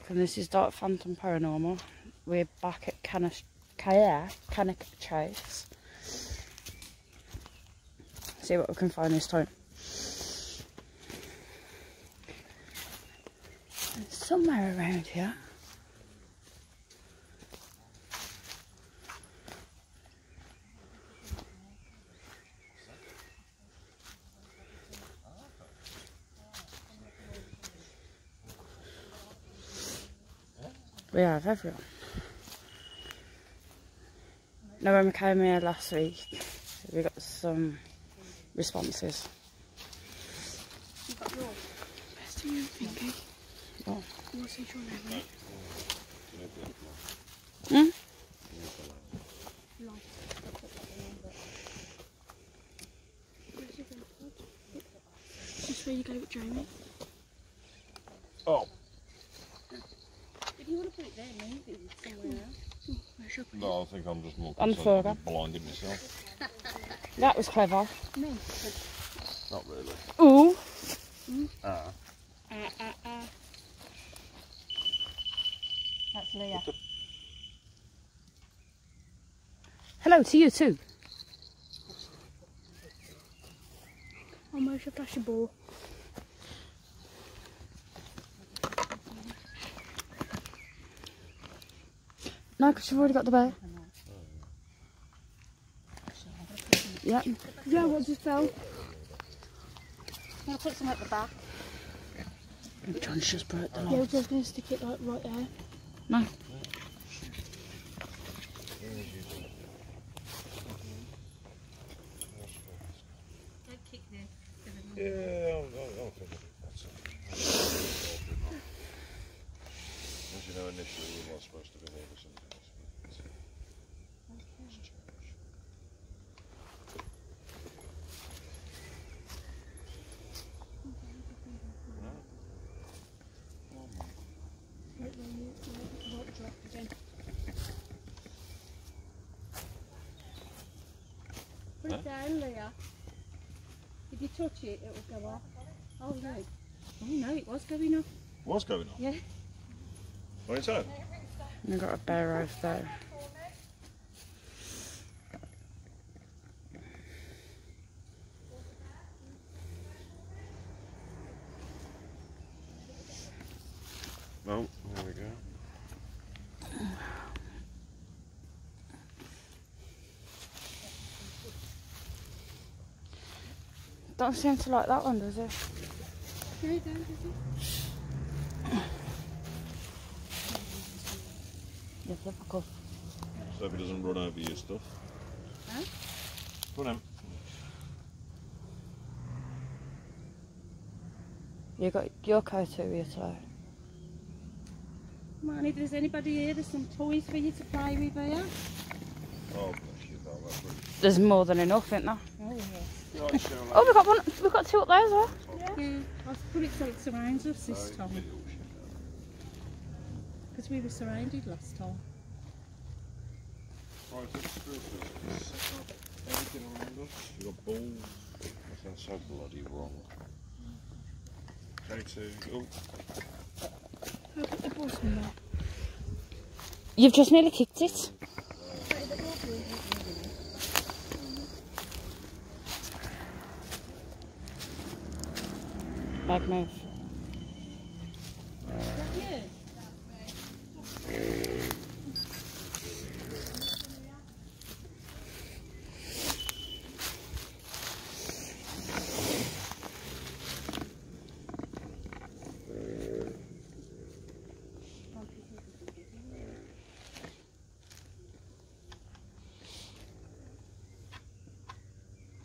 welcome. This is Dark Phantom Paranormal. We're back at Cannock Cannock Chase. See what we can find this time. somewhere around here. We have everyone. No, when we came here last week, we got some responses. You got yours. Best of you, Pinky. What? What's your name, mate? Hmm? Light. Where's your where you gave it Jamie. Oh, If you want to put it there, maybe somewhere else. Where's your grandpa? no, I think I'm just more On the concerned I'm blinding myself. That was clever. Me. Not really. Ooh. Ah. Ah, ah, ah. That's Leah. Hello to you too. Oh, where's your flashy ball? No, because you've already got the bear. Yep. Yeah, what just fell? I'm going to put some at the back. John's just broke the Yeah, light. we're just going to stick it like right there. No. Don't kick me. Yeah, I'll, I'll, I'll think that's it. As you know, initially we were supposed to be here for something else. It's changed. Right when you right, right drop again. Put it down, Leah. If you touch it, it will go off. Oh no. Oh no, it was going off. What's going on? Yeah. What is that? We've got a bear over there. Oh, there we go. Don't seem to like that one, does it? No, don't, does it? Yeah, typical. So if he doesn't run over your stuff. Huh? Put him. You got your coat over your today. Come on, if there's anybody here, there's some toys for you to play with here. Oh, bless you, pal, that's brilliant. There's more than enough, isn't there? Oh, yeah. Right, show we've got one. We've got two up there as well. Yeah, I've put it so it surrounds us this time. Because we were surrounded last time. Right, let's do this. Everything around us. You've got balls. That's so bloody wrong. J2. Oh, I'll put the balls in there. You've just nearly kicked it. Bad move.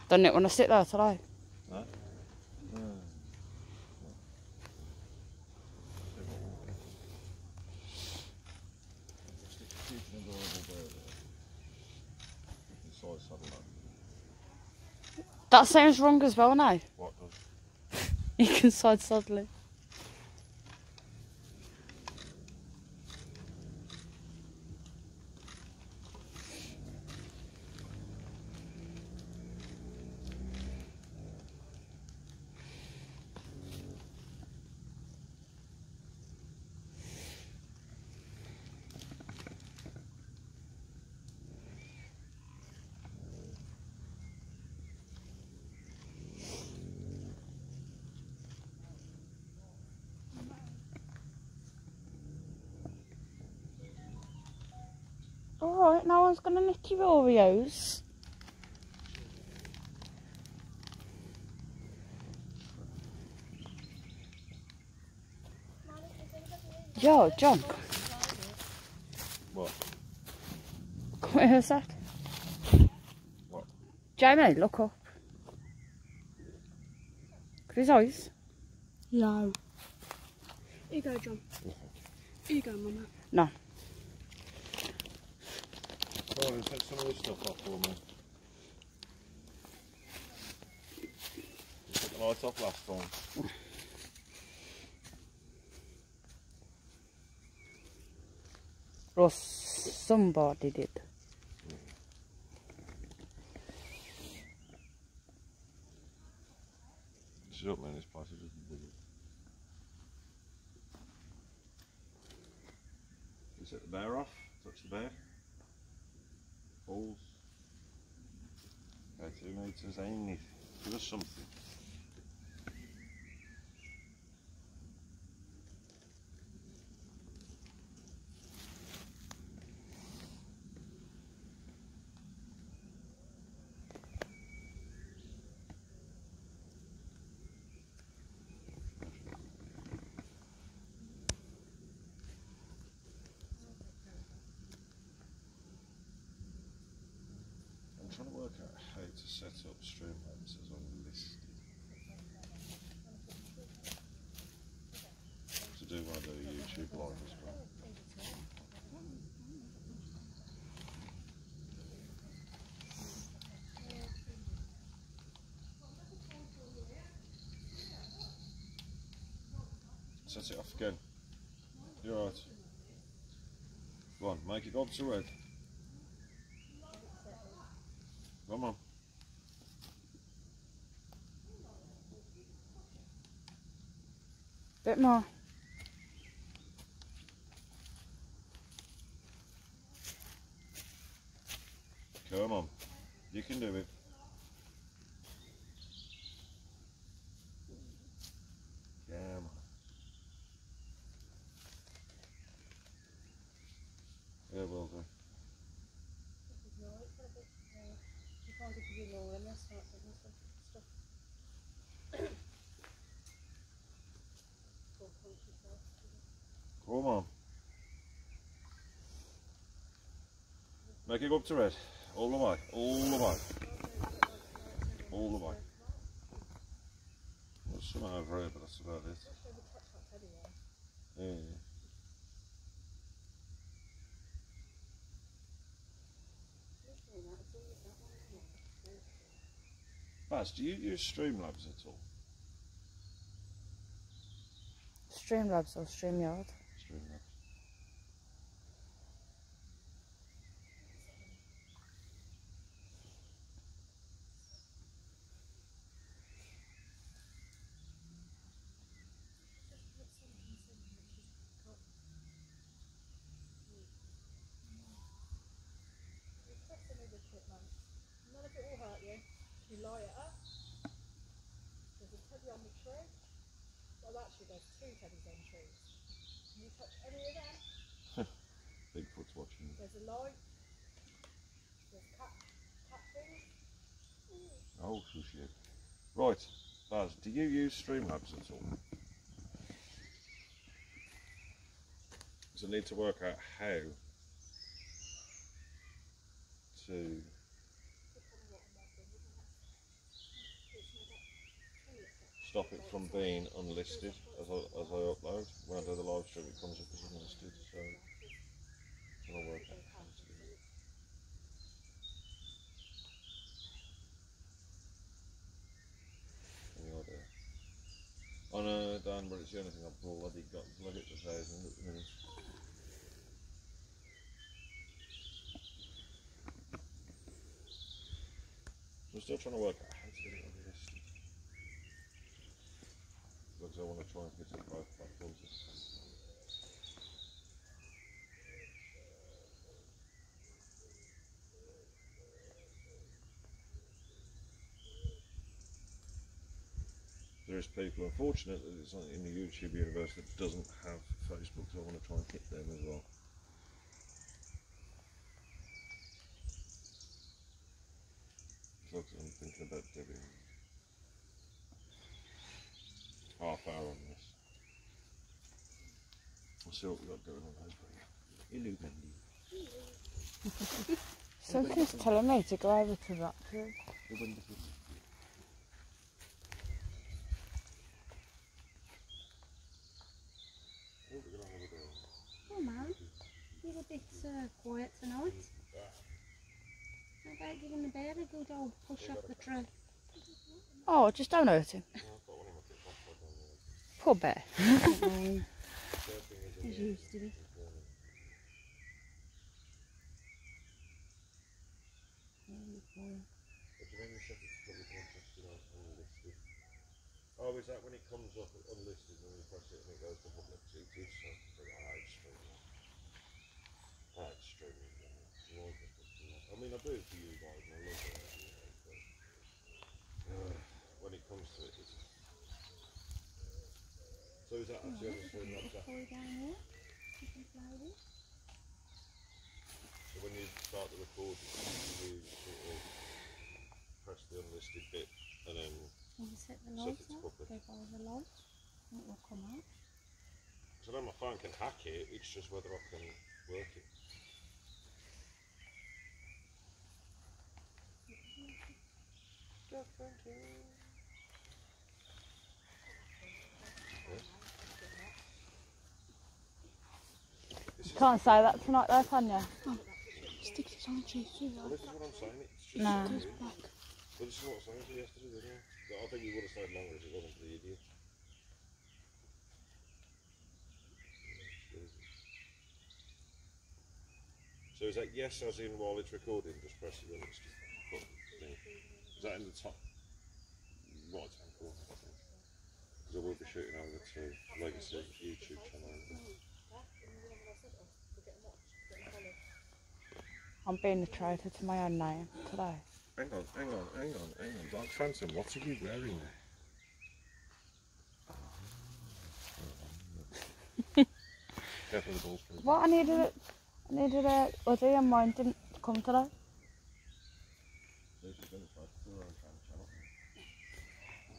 Don't it want to sit there today? That sounds wrong as well now. What does? You can side saddle alright, no one's gonna nick your Oreos. Yo, John, What? come here a sec. What? Jamie, look up. Look at his eyes. No. Here you go, John. Here you go, Mama. No. And take some of this stuff off for me. Took the lights off last time. Somebody did. Shut up, man. This place is just brilliant. You set the bear off. Touch the bear. Balls. Okay, two metres, anything. Give us something. I'm trying to work out how to set up Streamlabs as unlisted. To do the YouTube live as well. Set it off again. You're right. Go on, make it up to red. Come on. Bit more. Come on. You can do it. Come on. Yeah, well done. Come on. Make it go up to red. All the way. All the way. All the way. There's some over here, but that's about it. Yeah. Baz, do you use Streamlabs at all? Streamlabs or StreamYard. Streamlabs. None of it will hurt you. You lie it up. There's a teddy on the tree. Well, actually, there's two teddies on trees. Can you touch any of them? Bigfoot's watching. There's a light. There's cat, cat things. Oh, shit. Right, Baz, do you use Streamlabs at all? Because I need to work out how to. Stop it from being unlisted as I, as I upload. When I do the live stream, it comes up as unlisted. So, I'll work out to? Oh no, Dan, but it's the only thing I've bloody got to at the thousand at the minute. I'm still trying to work out because I want to try and get it both back There's people unfortunate that it's in the YouTube universe that doesn't have Facebook, so I want to try and hit them as well. I'm thinking about Debbie. Half hour on this. We'll see what we've got going on over here. Hello, Mandy. Something's telling me to go over to that too. You're wonderful. Oh, we're gonna have a go. Oh man, you're a bit uh, quiet tonight. How about giving the bear a good old push up the tree? Oh, just don't hurt him. Oh, I've got one of my bits off by down in As used to be. Oh, is that when it comes up unlisted and press it and it goes to public? So. I mean, I do it for you guys and I love it, you know, but uh, when it comes to it, it's. So is that actually on the screen like down there. You can play with. So when you start the recording, you sort of press the unlisted bit and then You set the Set lights up, go by the light, and it will come out. So then my phone can hack it, it's just whether I can work it. This Can't say that tonight though, can you? Stick it on tree too. well, this is what I'm saying, it's just No. weird. But this is what I was saying to you yesterday, didn't I? That I think we would have stayed longer if it wasn't for the idiot. So is that yes as in while it's recording, just press the unlisted button thing? Is that in the top right hand corner, I? Because I will be shooting over to Legacy YouTube channel. I'm being a traitor to my own name today. Hang on, hang on, hang on, hang on. Dark Phantom, what are you wearing there? Careful the balls please. What I needed it. I needed a hoodie and mine didn't come today.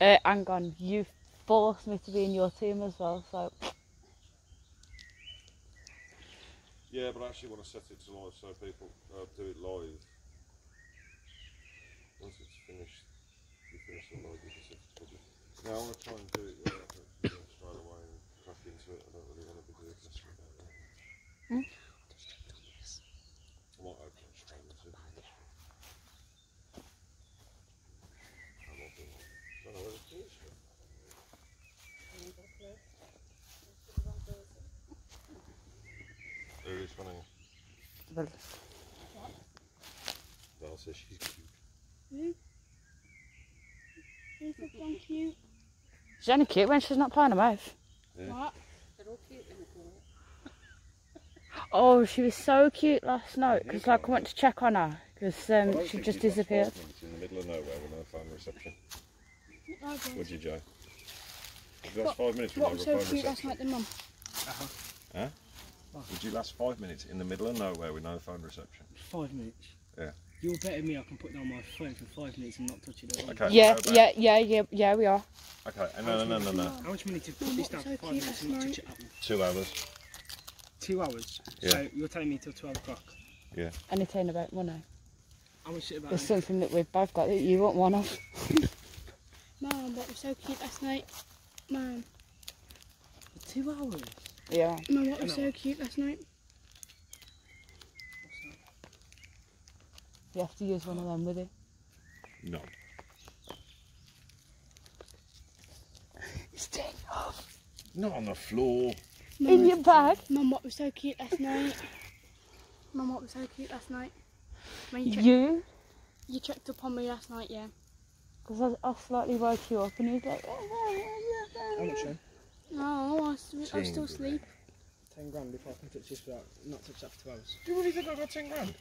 Uh, hang on, you forced me to be in your team as well, so Yeah, but I actually want to set it to live so people uh, do it live. Once it's finished, you finish the live, you can set it public. Now I want to try and do it know, straight away and crack into it. I don't really want to be doing this about that. Hmm? I might open it straight into it. I might do one. don't know whether to do this one. There it is, funny. Well, Val says she's cute. Is this one cute? she's only cute when she's not playing a mouth. Yeah. What? Oh, she was so cute last night because like I went to check on her because um, she just disappeared. five In the middle of nowhere with no phone reception. What Would you, Joe? Would you five minutes What was so phone cute last night, then, Mum? Would you last five minutes in the middle of nowhere with no phone reception? Five minutes. Yeah. You're better than me. I can put down my phone for five minutes and not touch it at all. Okay. Yeah, how yeah, yeah, yeah, yeah, we are. Okay. and No, no, no, no, no. How much money to put Mum, this down for five minutes and not touch it at all? Two hours. Two hours. Yeah. So you're telling me till twelve o'clock. Anything about money. How much it about? There's something that we've both got that you want one of. Mum, what was so cute last night? Mum, Two hours. Yeah. Mum, what was so cute last night? You have to use one of them with you. No. It's taking off. Not on the floor. In Mum, your bag. Mum, what was so cute last night? Mum, what was so cute last night? When you, check, You? you checked up on me last night, yeah. Because I, I slightly woke you up and you was like, oh, How much then? No, I was, I was still grand. asleep. Ten grand if I can touch this without not touch that for two hours. Do you really think I've got ten grand?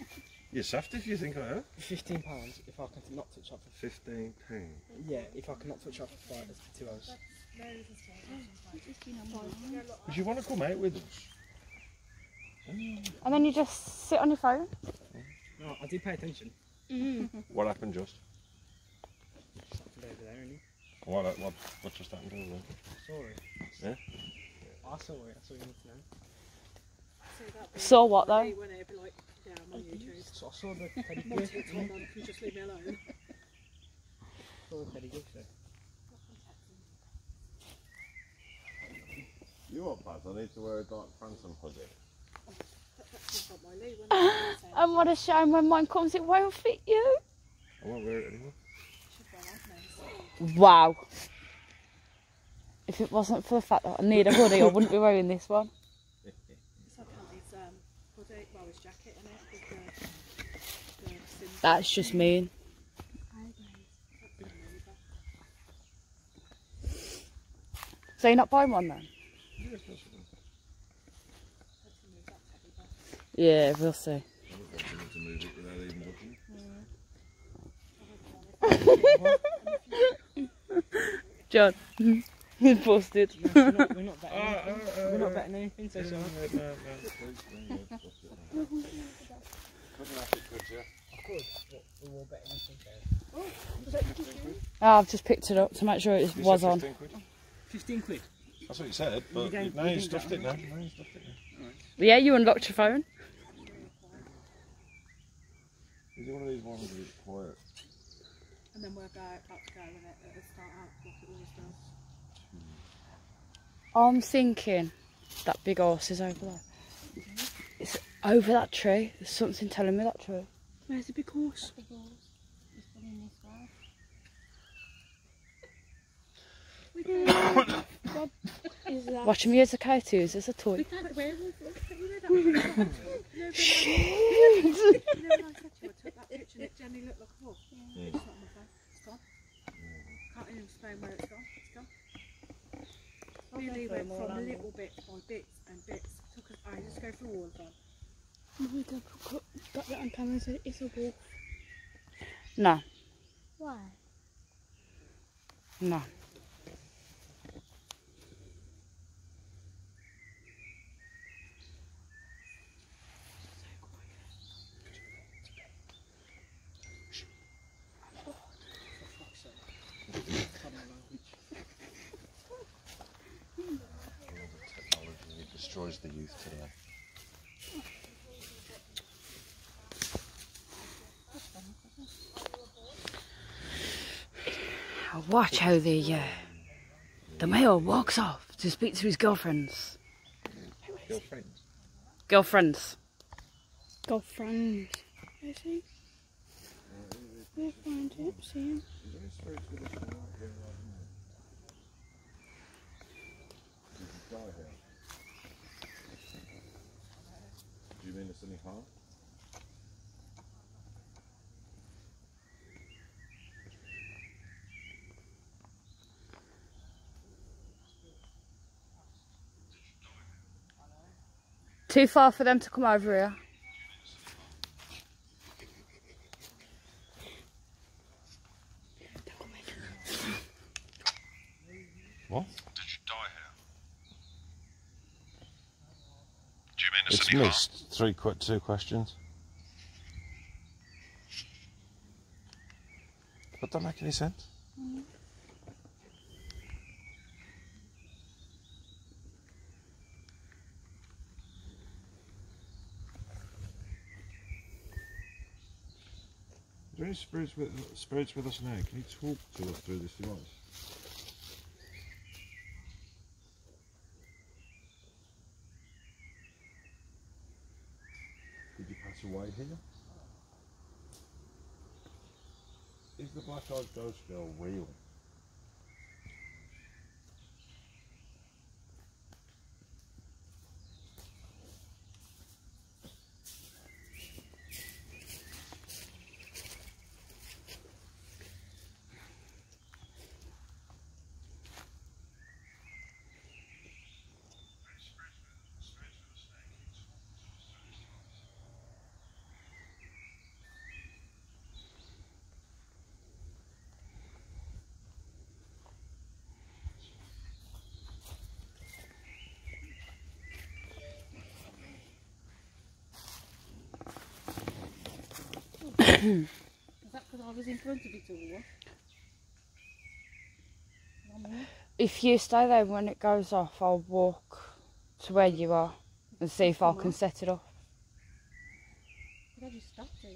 You're soft if you think I have. Fifteen pounds if I can not touch that for Fifteen pounds. yeah if I cannot touch that for five for two hours. Would you want to come out with us? and then you just sit on your phone. No, I did pay attention. Mm. What happened just? Uh, what, what, what just happened to her? Sorry. Yeah? I saw it. That's all you need to know. So that'd be So what though? me, it? Like, yeah, I'm on oh, YouTube. So I saw the teddy bear. Can you just leave me alone? saw the teddy bear. So. You what, Baz? I need to wear a dark Phantom hoodie. That's not my Lee, wouldn't And what a shame when mine comes, it won't fit you. I won't wear it anymore. should wear that now, so. Wow. If it wasn't for the fact that I need a hoodie, I wouldn't be wearing this one. It's like his um, hoodie, well, his jacket in it. With the, the Sims That's just mean. So you're not buying one then? Yeah, of course it is. Yeah, we'll see. John, he's busted. we're not, we're not betting. Uh, anything. we're not betting anything. So you? Anything. Oh, I've just picked it up to make sure it You was said on. 15 quid? Fifteen quid. That's what you said, but don't- now you you didn't stuffed it now. Now you stuffed it now. Yeah, you unlocked your phone. Is it one of these ones where it's quiet? And then we're about to go in it at the start out, like it always does. I'm thinking that big horse is over there. It's over that tree. There's something telling me that tree. Where's the big horse? Is that Watching me as a K2s as a toy. That werewolf looks at you there, that was- You know when I- you know when I said to you, I took that picture and it generally looked like a wolf? Yeah. It's not on my phone, it's gone. Can't even explain where it's gone, it's gone. Really went from little bit by bits and bits. Took us ages to go through all of them. My god, got, got that on camera, so it's a wolf. No, Why? no. For fuck's sake. Pardon my language. All the technology it destroys the youth today. Watch how the uh, the male walks off to speak to his girlfriends. Girlfriends. Girlfriends. Girlfriend. Is he? We'll find it, see him. Is there any spirits with us tonight here right now? Did you die here? Too far for them to come over here. What? Did you die here? It's missed. Three, qu- two questions. That don't make any sense. Is there any spirits with spirits with us now? Can you talk to us through this device? Is the black eyed ghost girl real? Is that because I was in front of it all? If you stay there when it goes off, I'll walk to where you are and see if I can set it off. I just stop there?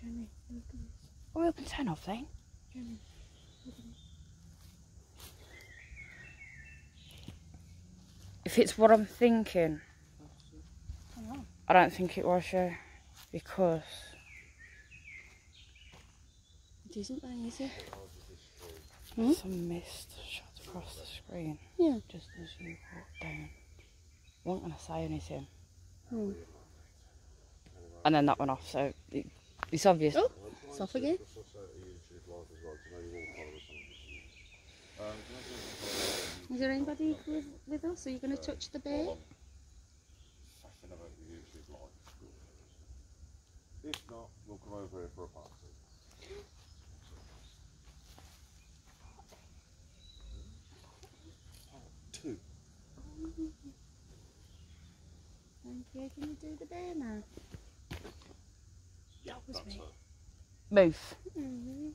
Jenny, look at this. Oh, we can turn off then. Jenny, look at this. If it's what I'm thinking, I don't think it was you. Because It isn't there, is it? Hmm? some mist shot across the screen Yeah. just as you walked down. I wasn't going to say anything. Hmm. And then that went off, so it, it's obvious. Oh, it's off again. Just also a YouTube live as well, so now you all follow us on. Um, can I do Is there anybody with, with us? Are you going to touch the bear? Hold on. Faffing about the YouTube live. If not, we'll come over here for a party. Part Thank you. Can you do the bear now? That was me. her. Move.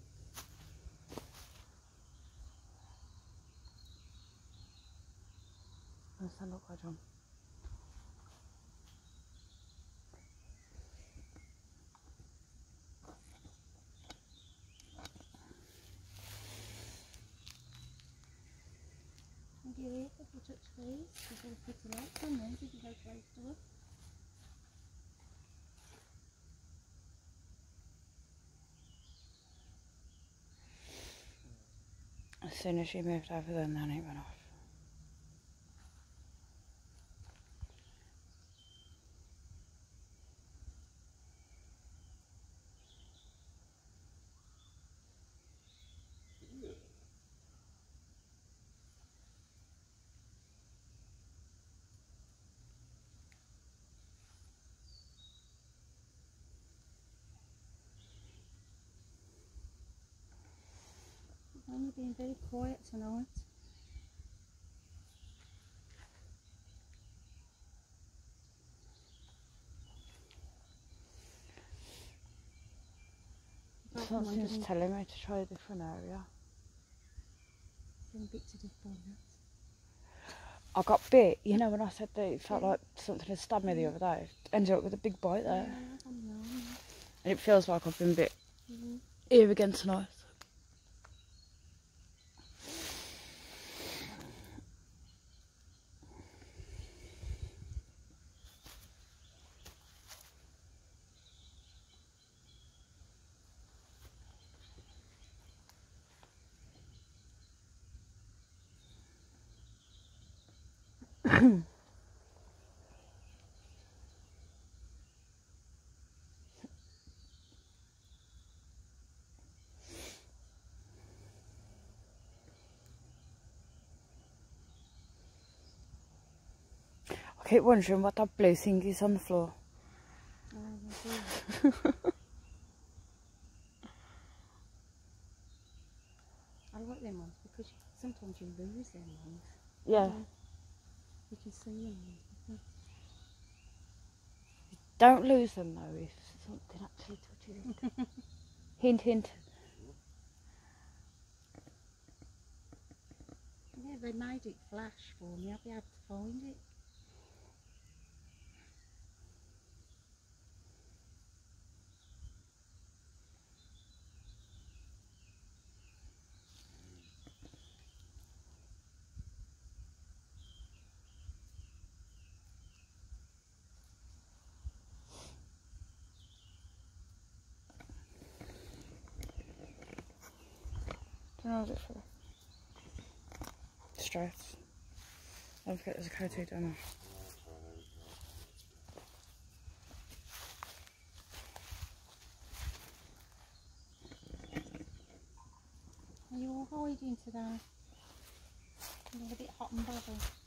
What's that look like, John? Thank you. If you touch these, there's a pretty lights on those if you go close to us. As soon as she moved over then it went off. Being very quiet tonight. Something's telling me to try a different area. been bit to that. I got bit, you know, when I said that it felt like something had stabbed me the other day. Ended up with a big bite there. Yeah. And it feels like I've been bit Mhm. here again tonight. I keep wondering what that blue thing is on the floor. Oh. I like them ones because you, sometimes you lose them ones. Yeah. You can see them. Don't lose them though if something actually touches it. hint, hint. Yeah, they made it flash for me. I'll be able to find it. Don't know what for. Don't forget there's a coated down there. Are you all hiding today? You're a bit hot and bothered.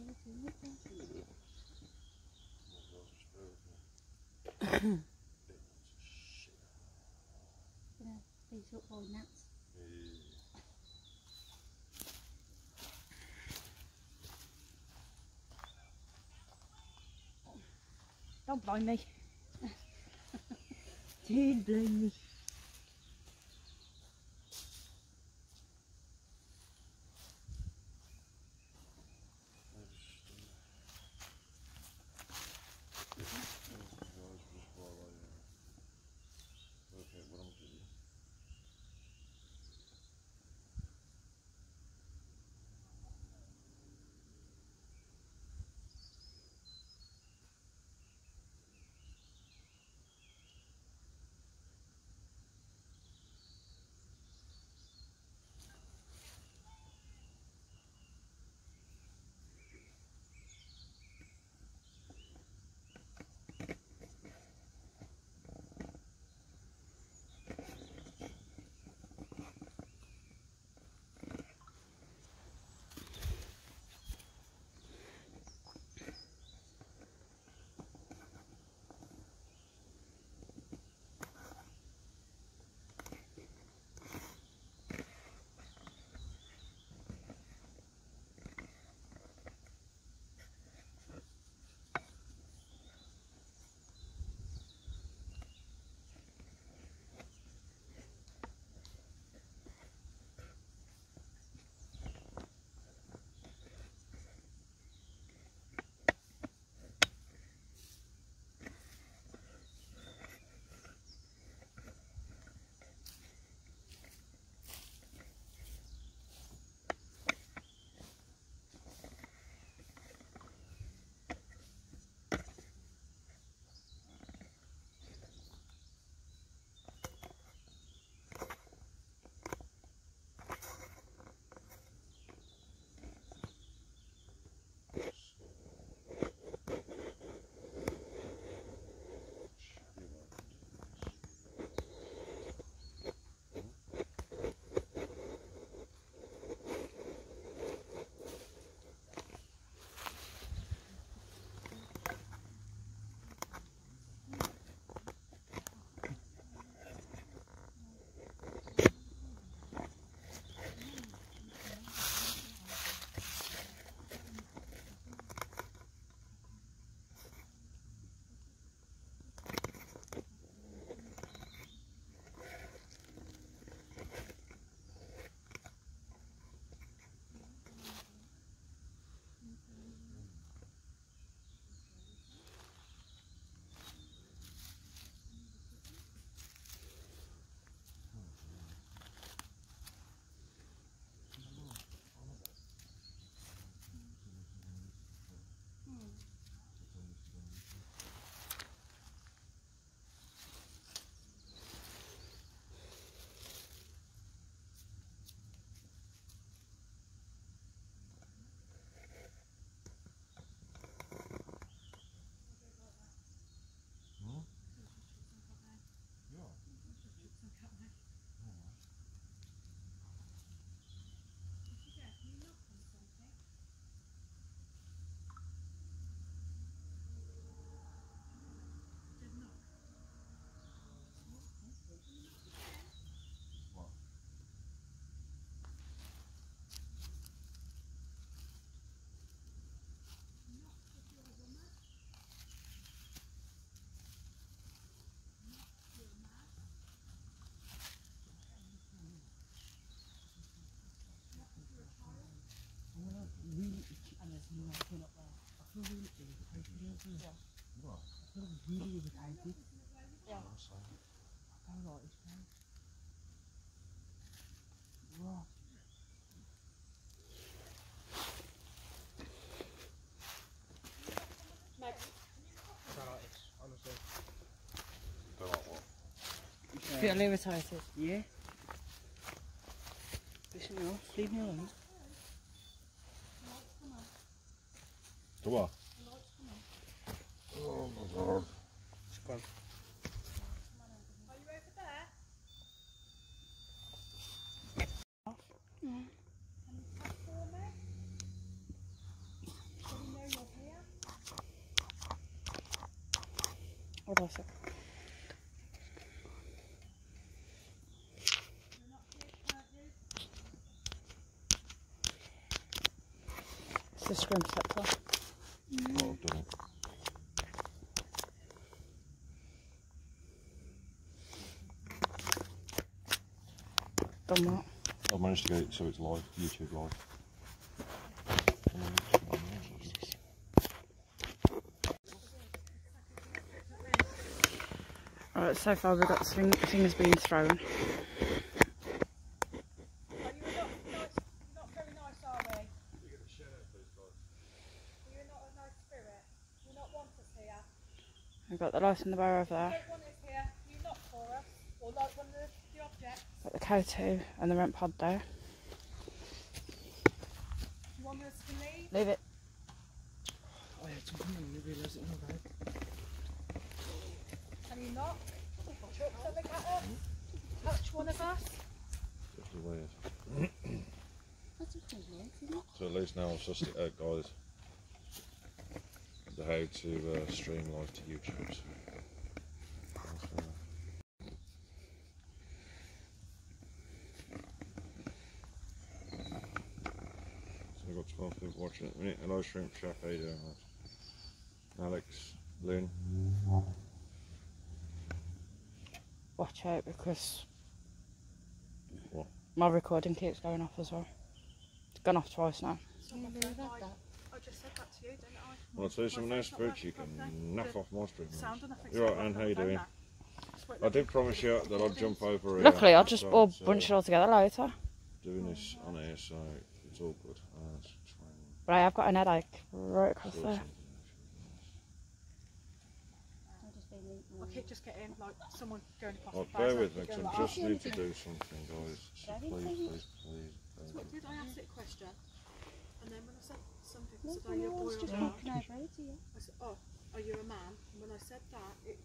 Really cold, isn't it? Gonna face up all nuts. Don't blind me. Don't blind me. Feel irritated. Yeah. Listen leave me alone. Come on. Oh my god. It's gone. Are you over there? Can you tap for me? light up. It's the scrim protector. Oh, I've done it. Done that. Oh, I've managed to get it so it's live, YouTube live. Alright, so far we've got thing, things being thrown. Are you not nice? Not very nice, are we? You're not a nice spirit. You not want us here. We've got the light in the bar over there. Don't want us here. You not for us, or like one of the, the objects. Got the K2 and the REM pod there. You want us to leave? Leave it. I had something and I realised it in my bag. Can you not? Chuck something at us? Touch one of us? Just weird. That's a cool light, isn't it? So at least now I've sussed it out, guys. The how to uh, stream live to YouTube. So. that's, uh, So we've got 12 people watching at the minute. Hello, Shrimp Chef. How you doing, mate? Alex, Lynn. Watch out because What? my recording keeps going off as well. It's gone off twice now. Some of Yeah, we've that. I just said that to you, didn't I? Well, I'll tell you My something nice phone's you can properly. knock off my stream. Sound and effects You're right, not Anne, how you doing? that. Just wait, I did promise you that I'd jump over here. Luckily, I'll just so all uh, bunch it all together later. Doing this on air, so it's all good. Uh, let's try and But I have got an headache right across there. something I've just been eating. I keep just getting like someone going across Oh, the bear with I me, keep 'cause going I just "Oh, need to do something, guys. So Daddy, please, please. please, please. bear So what me. did I ask it a question? And then when I said something, No, said, are you a no, I boy was or a girl? walking over here to you. I said, oh, are you a man? And when I said that, it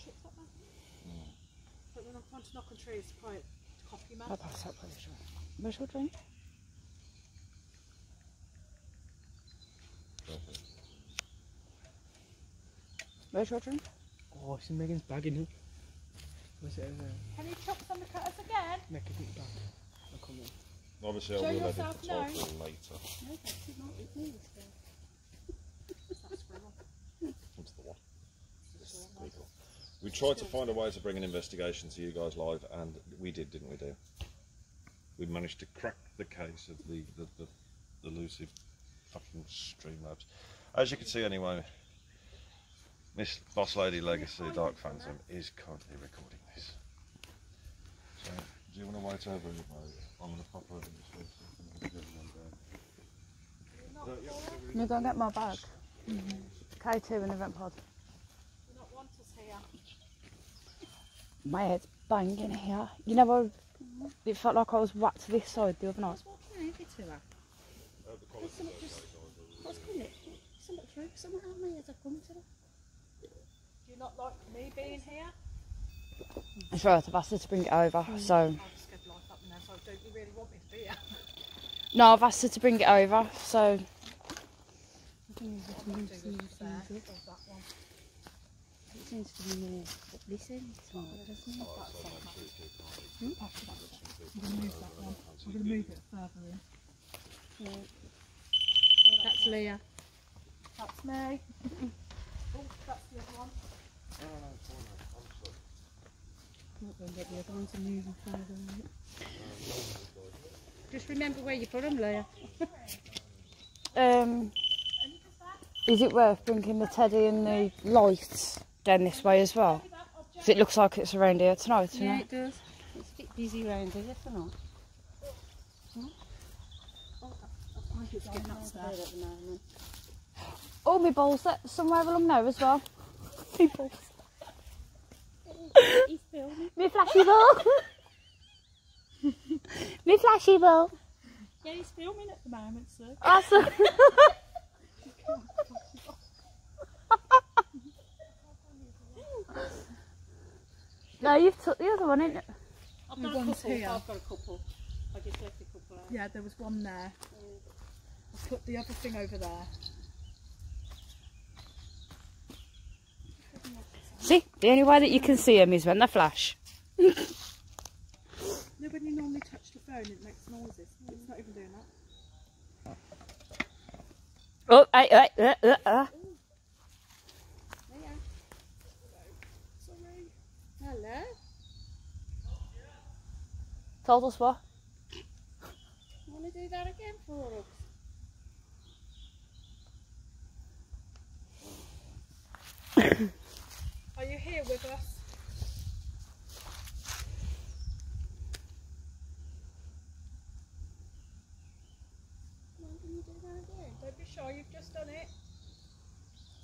tripped up man. But when I'm trying to knock on trees, it's quite coffee man. Oh, that's up pretty sure. Where's your drink? Where's your drink? Oh, it's in Megan's bag, isn't it? Where's it over there? Can you chuck some at us again? Make a big bag. I'll come in. Obviously, I Show will edit yourself the known. title later. No, that's not with me this day. That's squirrel. What's the what? Eagle. We tried to find a way to bring an investigation to you guys live, and we did, didn't we, dear? We managed to crack the case of the the, the, the elusive fucking Streamlabs. As you can see, anyway, Miss Boss Lady Legacy Dark Phantom is currently recording this. So, do you want to wait over? here, I'm going to pop over this way. so you can get one you go and get my bag? Mm-hmm. K2 and the REM pod. You not want us here. My head's banging here. You know, I, it felt like I was whacked to this side the other night. Walking over to her. There's something just. What's coming? Something through. Something at me as I come to her. Do you not like me being here? It's right, I've asked her to bring it over, mm. so... I'll just get life up now, so don't you really want me to be here? No, I've asked her to bring it over, so... I think there's just move some of There, the things or up. that one. It seems to be more uplifting tonight, doesn't it? I'm going to move that one. I'm going to move it further in. Yeah. That's Leah. That's me. oh, that's the other one. Not going to get the other ones to move further. Just remember where you put them, Leah. Um, is it worth bringing the teddy and the lights down this way as well? 'Cause it looks like it's around here tonight, isn't Yeah, it? it does. It's a bit busy around here tonight. I think it's getting There upstairs. at the moment. Oh, my balls there, somewhere along there as well. My balls. He's filming. Me flashy ball. Me flashy ball. Yeah, he's filming at the moment, sir. Ah, awesome. no, you've took the other one, ain't it? I've The got a one's couple. I've got a couple. I just left a couple out. Yeah, there was one there. I'll put the other thing over there. See, the only way that you can see them is when they flash. No, when you normally touch the phone, it makes noises. It's not even doing that. Oh, hey, hey, uh, uh, uh. Hello. Told us what? Want to do that again for us? Are you here with us? Why didn't you do that again? Don't be shy, you've just done it.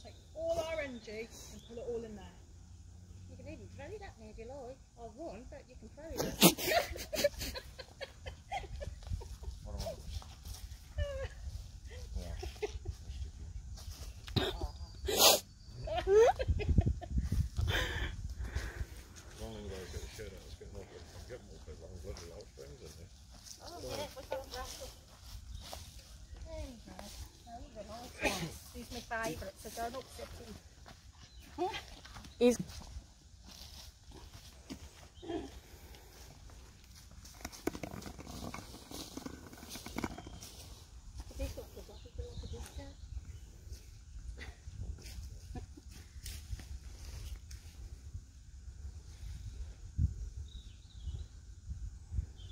Take all our energy and put it all in there. You can even throw it at me if you like. But you can throw it at me. One of those get the shirt out, it's getting off. I'm getting more people. I'm bloody old friends in there. Oh, yeah, we got rattle. There you go. Those are nice ones. These are my favourites, so don't upset him. He's This looks like a bit like a discount.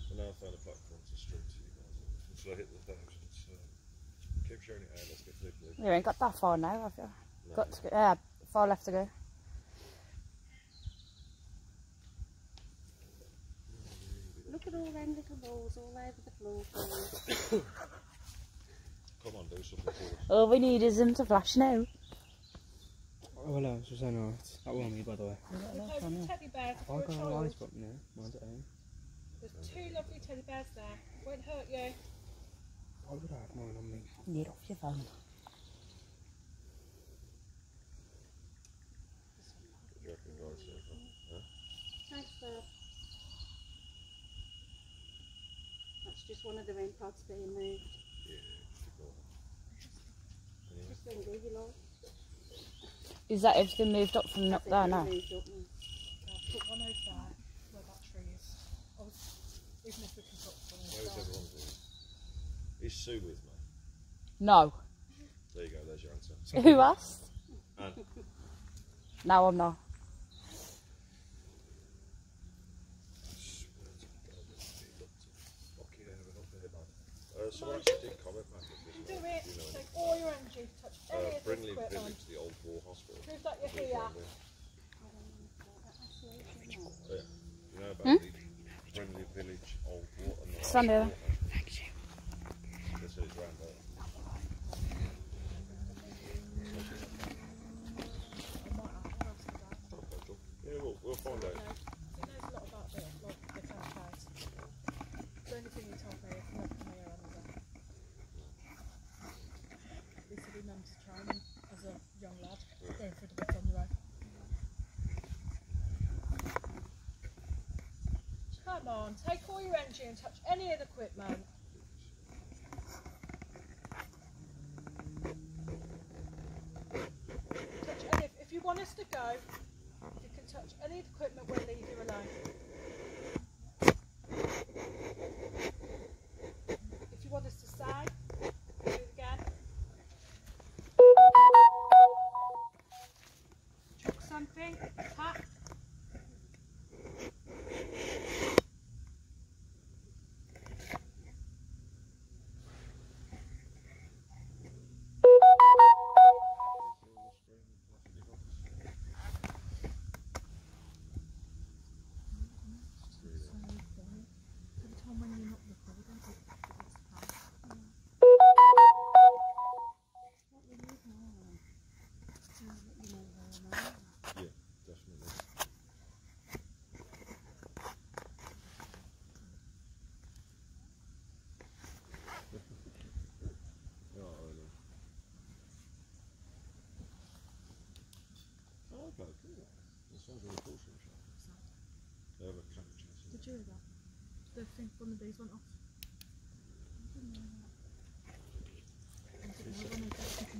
And now I found a platform to stream to you guys. Until I hit the thousands. So uh, keep sharing it out. Let's get flip flip. you ain't got that far now, have you? Got to go, yeah, far left to go. Look at all them little balls all over the floor for. Come on, do something for us. All we need is them to flash now. Oh, hello, it's just a night. That was me, by the way. There's lovely teddy bears I for a got a child. light button there. Mine's at home. There's two lovely teddy bears there. Won't hurt you. Why would I have mine on me? Get off your phone. What do you reckon, guys? So far? Huh? Thanks, Bob. That's just one of the REM pods being moved. Yeah, just ignore Just ring if you like. Is that everything moved up from up there now? moved up now. Put one oh over there where that tree is. Oh, even if we can put one oh over there. Everyone doing? Is Sue with me? No. There you go, there's your answer. Who asked? And No, I'm not. Uh, someone actually did comment back at this Do it. You know, Take all your energy. Touch any uh, of this Brindley equipment. Village, the old war hospital. Prove that you're here. one there. Yeah. You know about the Brindley Village old war and the Stand there. They said it's round there. Yeah, we'll, find out. He knows a lot about the, like, the. The only thing he told me is not here on. He said he as a young lad, going through the on. Come on, take all your energy and touch any of the equipment. Touch any, if, if you want us to go, you can touch of the equipment, we'll leave you alone. Sounds really cool, Sunshine. They have a track chasing. Did you hear that? The thing, one of these went off. I didn't know when they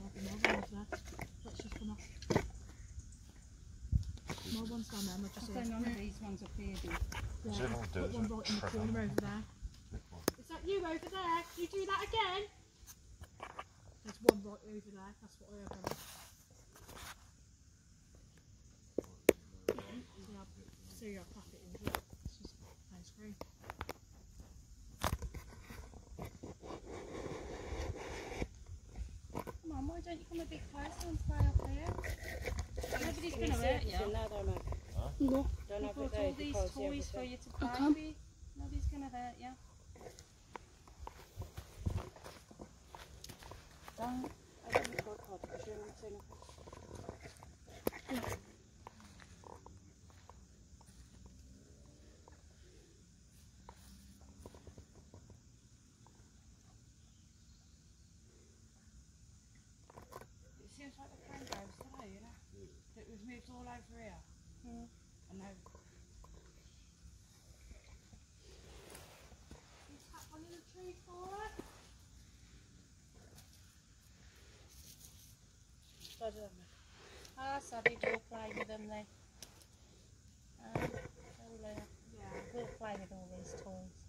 off the mobile there. That's just gone off. or just here? none of these ones up here do. Yeah, See if I can do put it. one right in the Trevor. corner over there. Big one. Is that you over there? Can you do that again? There's one right over there. That's what I have. on. See, I'll, see, I'll pop it in here. It's just plain screen. Come on, why don't you come a bit closer and stay up here? Nobody's going to hurt you. No. Don't have all these toys for you to play with. Nobody's going to hurt you. Don't. I don't think I'll call because you're not saying It seems like the crane goes today, you know? That we've moved all over here. Mm. I know. You tap one in the tree for her. Ah, sorry, we'll play with them then. Um, we'll, uh, Yeah. we'll play with all these toys.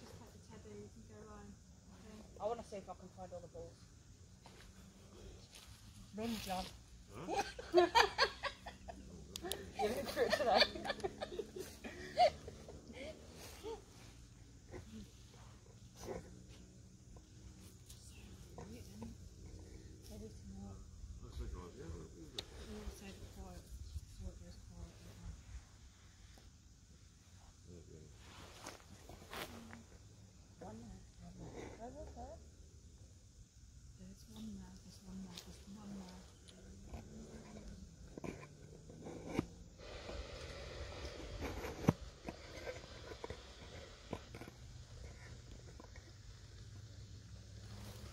Just take the teddies and go home. I want to see if I can find all the balls. Run, John. You're in for it today. That's a good idea. isn't it? We'll say it quiet. So it goes quiet. don't we? There's one there, there's one there, there's one there.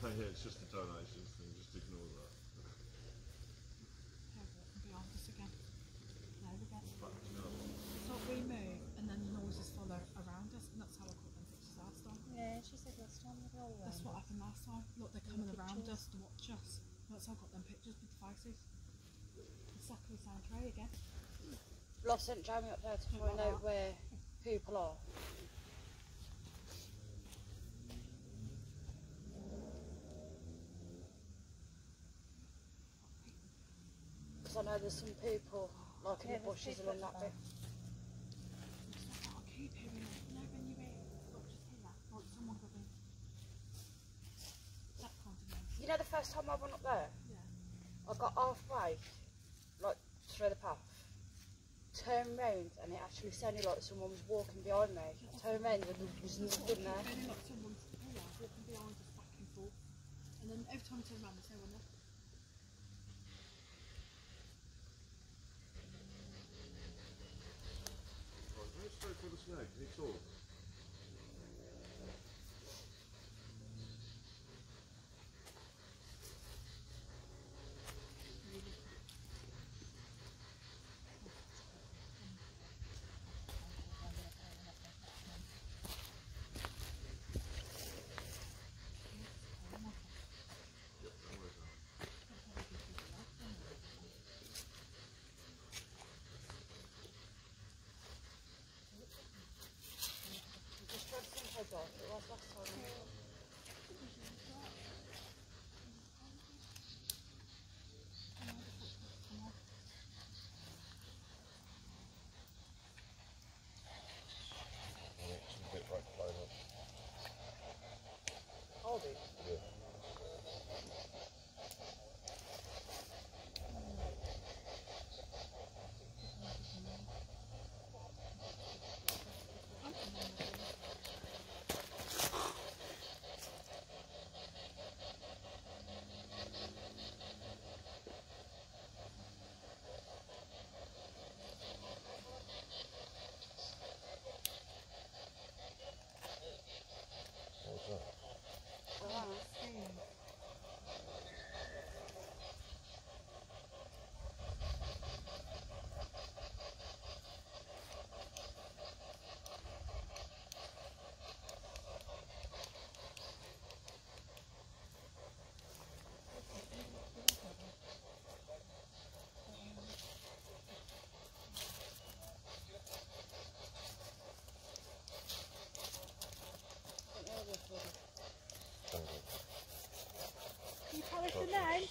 Oh, yeah, it's just a donations thing. Just ignore that. Careful, be on us again. There we go. Back. It's like we move and then the noises follow around us and that's how I caught them pictures last time. Yeah, she said last time they were all That's what happened last time. Look, they're coming around us to watch us. That's how I got them pictures with the faces. Exactly the same tray again. Well, I sent Jamie up there to find out where people are. Because I know there's some people, like in the bushes and that bit. It's like, I keep hearing it. You know when you hear, look, just hear that, like someone got in. That kind of noise. You know the first time I went up there? Yeah. I got halfway, like through the path, turned round and it actually sounded like someone was walking behind me. I turned round and there was nothing there. Feeling like someone's here, walking behind us back and forth. And then every time I turn around, there's no one there. Right, let's go for the snake. Can he talk? Yep, don't worry about it. Just trying to think how dark it was last time. I think it's a bit right playing up. Hold it. Yeah.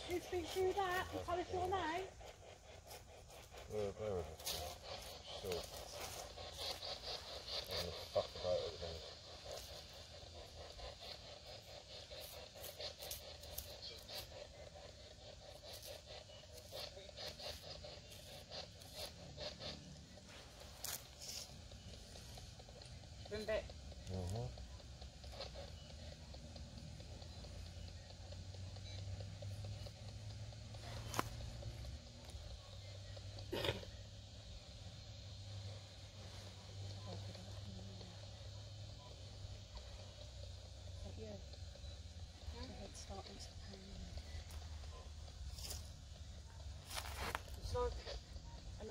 speak through that and tell us your name? Where, where is it? Still. I'm fuck about it again. Swim bit. Mm-hmm.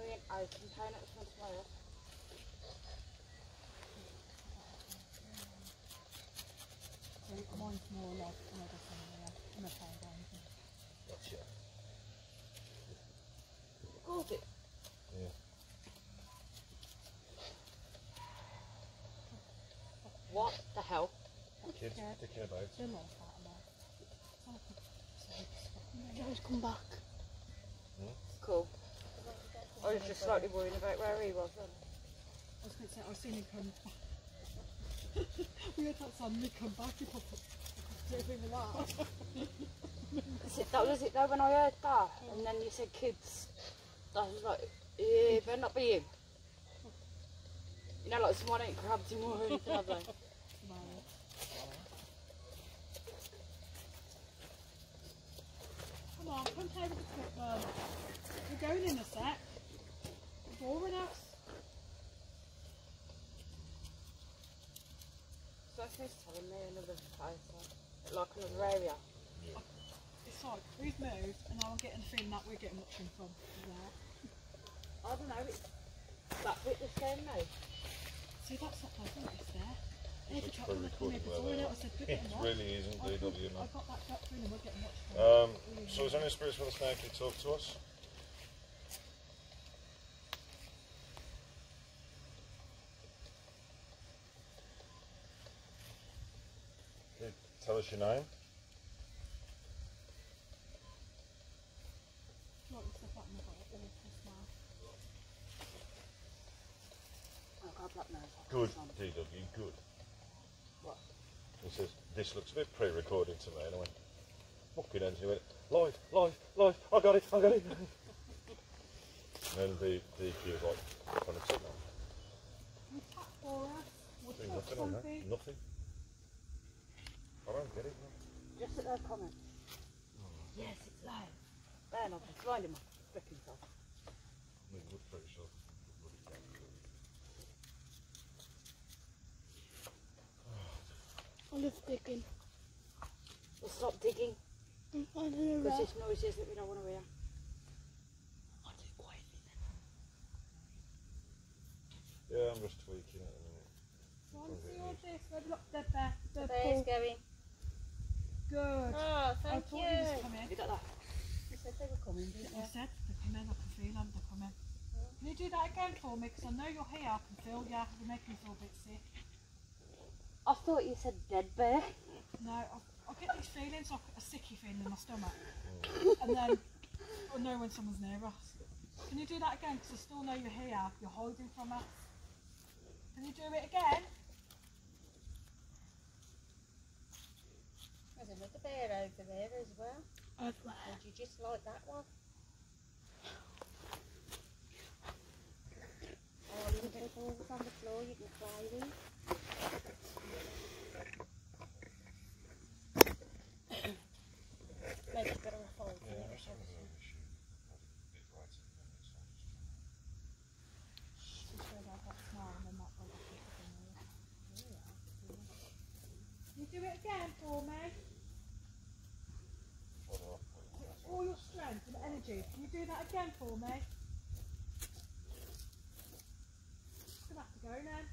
It's like annoying eye container at the front of my head. Mine's more like another somewhere. I'm a fair down. Gotcha. Called it. Yeah. What the hell? Kids Yeah. sticking about. Still like that, I'm come back. I was just slightly worried about where he was then. I was going to say, I've seen him come back. we had that suddenly come back, he popped up. Everything with that. Is it, that was it though when I heard that and then you said kids. I was like, eh, better not be you. You know like someone ain't grabbed him or anything have they? No. Come on, come play with the football. We're going in a sec. You're boring us. So I was telling me another place, like, like another area. It's like we've moved, and now I'm getting the feeling that we're getting much in from there. I don't know, it's that bit the same now. See, that's not pleasant, it's there. It's time for when I come here recording before, where I they know are. I said, good It really isn't I got, DW I now. got that gut feeling we're getting much Um, so is there any spirits for the snake to talk to us? Tell us your name. Good, DW, good. What? He says, this looks a bit pre-recorded to me. And I went, fucking hell, he went, live, live, live, I got it, I got it. and then the DQ was like, trying to take that. Can you tap for us? Or Doing touch nothing on that, nothing. I don't get it. man. Just at those comments. Hmm. Yes, it's live. Not, it's blinding my flipping self. I mean, we're pretty sure. Mm, I love digging. We'll stop digging I'm finding a because rat. it's noises that we don't want to hear. I'll do quietly then. Yeah, I'm just tweaking it. at the minute. Want to see all this? Red look, they're there. They're There's going. Good. Oh, I thank thought you. you was coming. You got that? You said they were coming, didn't I you? said they're coming. I can feel them. They're coming. Can you do that again for me? Because I know you're here. I can feel you. You're making me feel a bit sick. I thought you said dead bear. No, I, I get these feelings like a sicky feeling in my stomach. and then I know when someone's near us. Can you do that again? Because I still know you're here. You're hiding from us. Can you do it again? There's another bear over there as well. I've Would you just like that one? Oh, you can put balls on the floor, you can climb in. Maybe it's better off holding Yeah, it. that's not a big issue. It writes it down, it's not just- Just realised that smile and then that bug up in there. Can you do it again for me? Follow up. With all your Can you do that again for me? Gonna have to go then.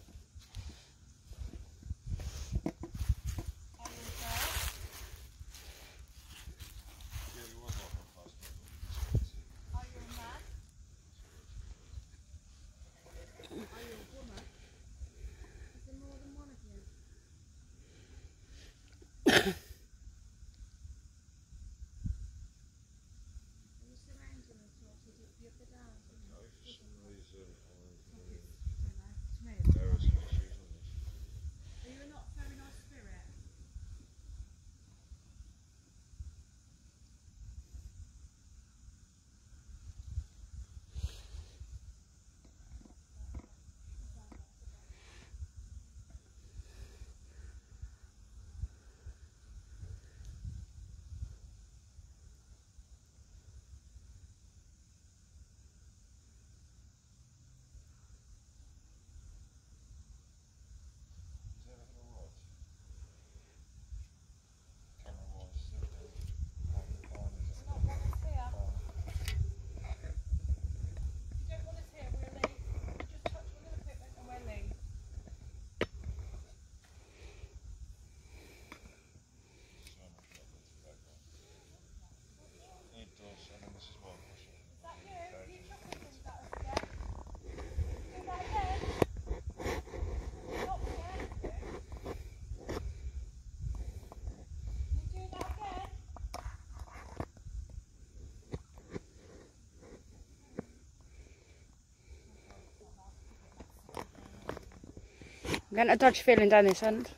I'm getting a dodgy feeling down this end.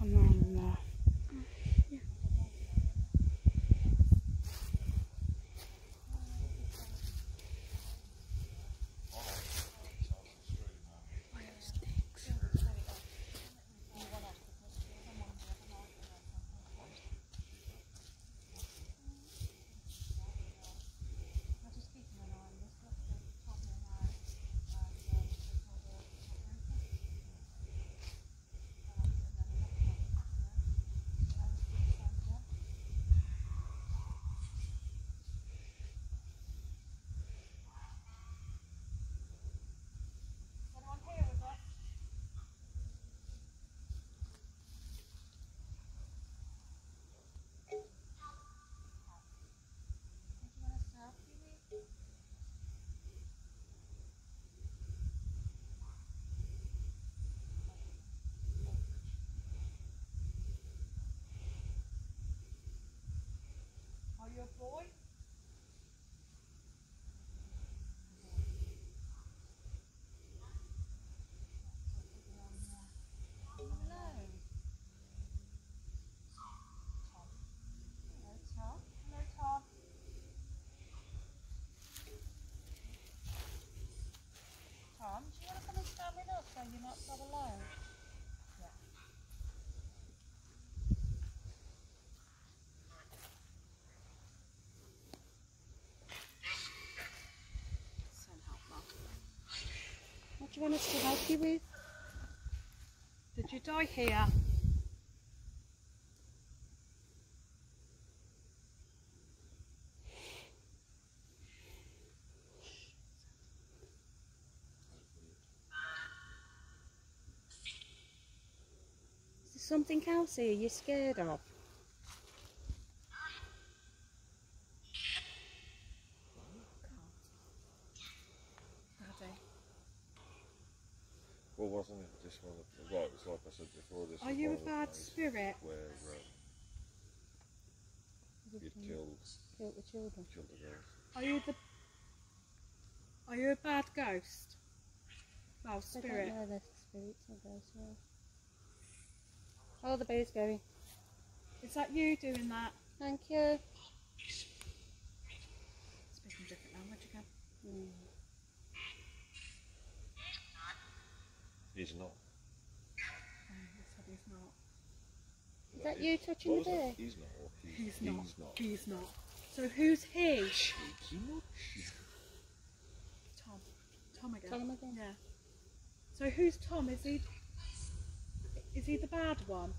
Allah. I'll just keep an eye on this. What's the problem now? And, um, just have a- Is anyone here with us? Did you want us to help you with? Are you a boy? Tom, do you want to come and stand with us so you're not so alone? Yeah. Send help, Mum. What do you want us to help you with? Did you die here? Is there something else here you're scared of? Daddy. Well, wasn't it this one? Right, it was like I said before. This Are you a one of the bad spirit? Where um, you'd killed, Kill the children. killed the girls. Are you the? Are you a bad ghost? Oh, They don't know they're spirits or ghosts, yeah. Oh, the bee's going. Is that you doing that? Thank you. Speaking a different language again. Mm. He's not. Oh, he said he's not. Is that you touching What the was bear? He's not. He's, He's not. He's not. He's not. So who's he? Cheeky much. Tom. Tom again. Tom again. Yeah. So who's Tom? Is he? Is he the bad one?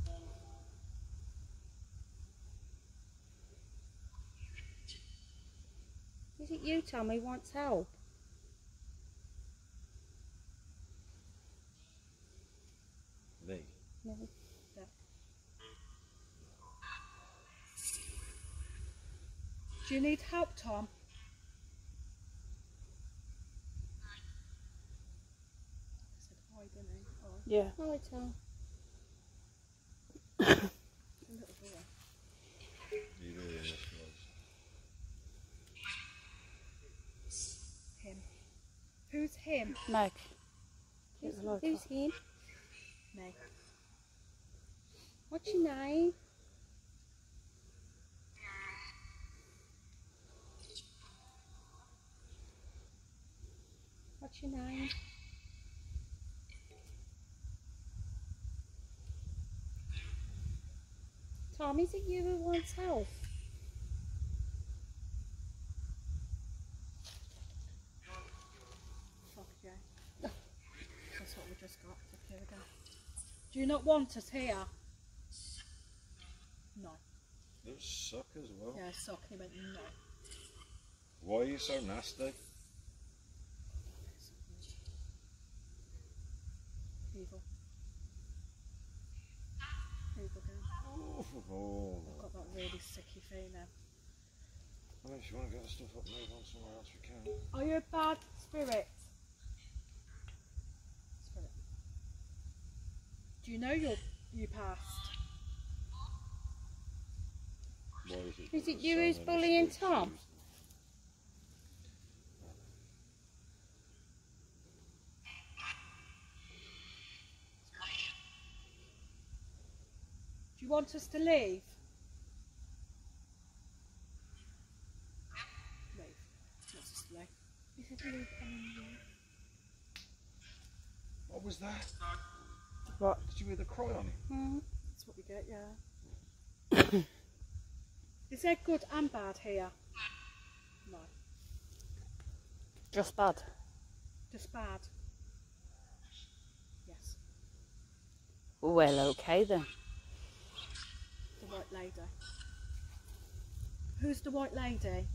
Is it you, Tom, who wants help? Me. No. Do you need help, Tom? He said hi. Oh, Yeah. Oh, Tom. he's a little boy. He really is. was. Him. Who's him? Meg. Who's, who's him? Me. What's your name? What's your name? Tom, is it you who wants help? Fuck yeah. That's what we just got. Fuck you again. Do you not want us here? No. Those suck as well. Yeah, suck. He went no. Why are you so nasty? Evil. Evil girl. Oh, I've got that really sicky feeling. well, if you want to get the stuff up move on somewhere else, we can. Are you a bad spirit? Spirit. Do you know your you passed? Why is it? Is it you who's bullying spirits Tom? You want us to leave? Leave. He wants us to leave. Is it you coming here? What was that? What? Did you hear the cry on him? Hmm? That's what we get, yeah. Is there good and bad here? No. Just bad. Just bad. Yes. Well, okay then. The white lady. Who's the white lady?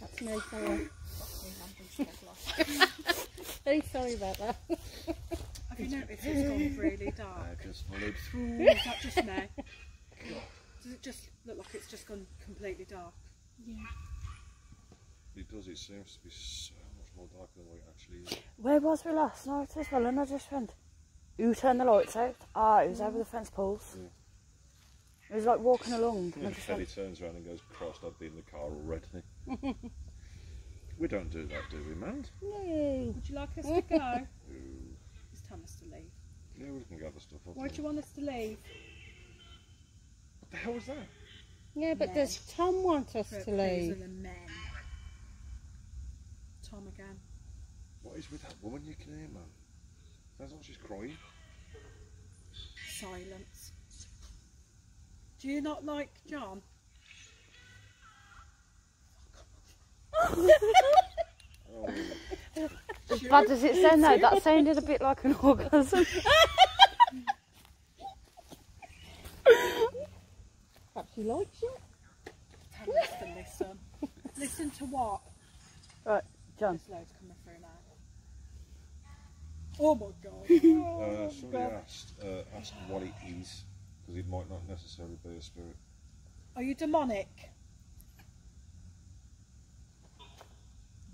That's me, sorry. Fucking London Smuggler. Very sorry about that. Have you noticed it's gone really dark? I dark? just followed through. Is that just me? Does it just look like it's just gone completely dark? Yeah. It does. It seems to be so much more dark than what it actually is. Where was we last night as well? And I just went, who turned the lights out? Ah, it was over the fence poles. Yeah. It was like walking along. And I And just Teddy went, turns around and goes, Christ, I've been in the car already. we don't do that, do we, man? No. Would you like us to go? It's time us to leave. Yeah, we can gather stuff up. Why do you want us to leave? What the hell was that? Yeah, but Men. does Tom want us to leave? appeasing the men. Tom again. What is with that woman you can hear, man? Sounds like she's crying. Silence. Do you not like John? Oh, as bad as it sounded, though, that sounded a bit like an orgasm. Perhaps he likes you. Tell us to listen. listen to what? Right, John. There's loads coming through now. Oh my god. uh, somebody asked, uh, asked what it is, because it might not necessarily be a spirit. Are you demonic?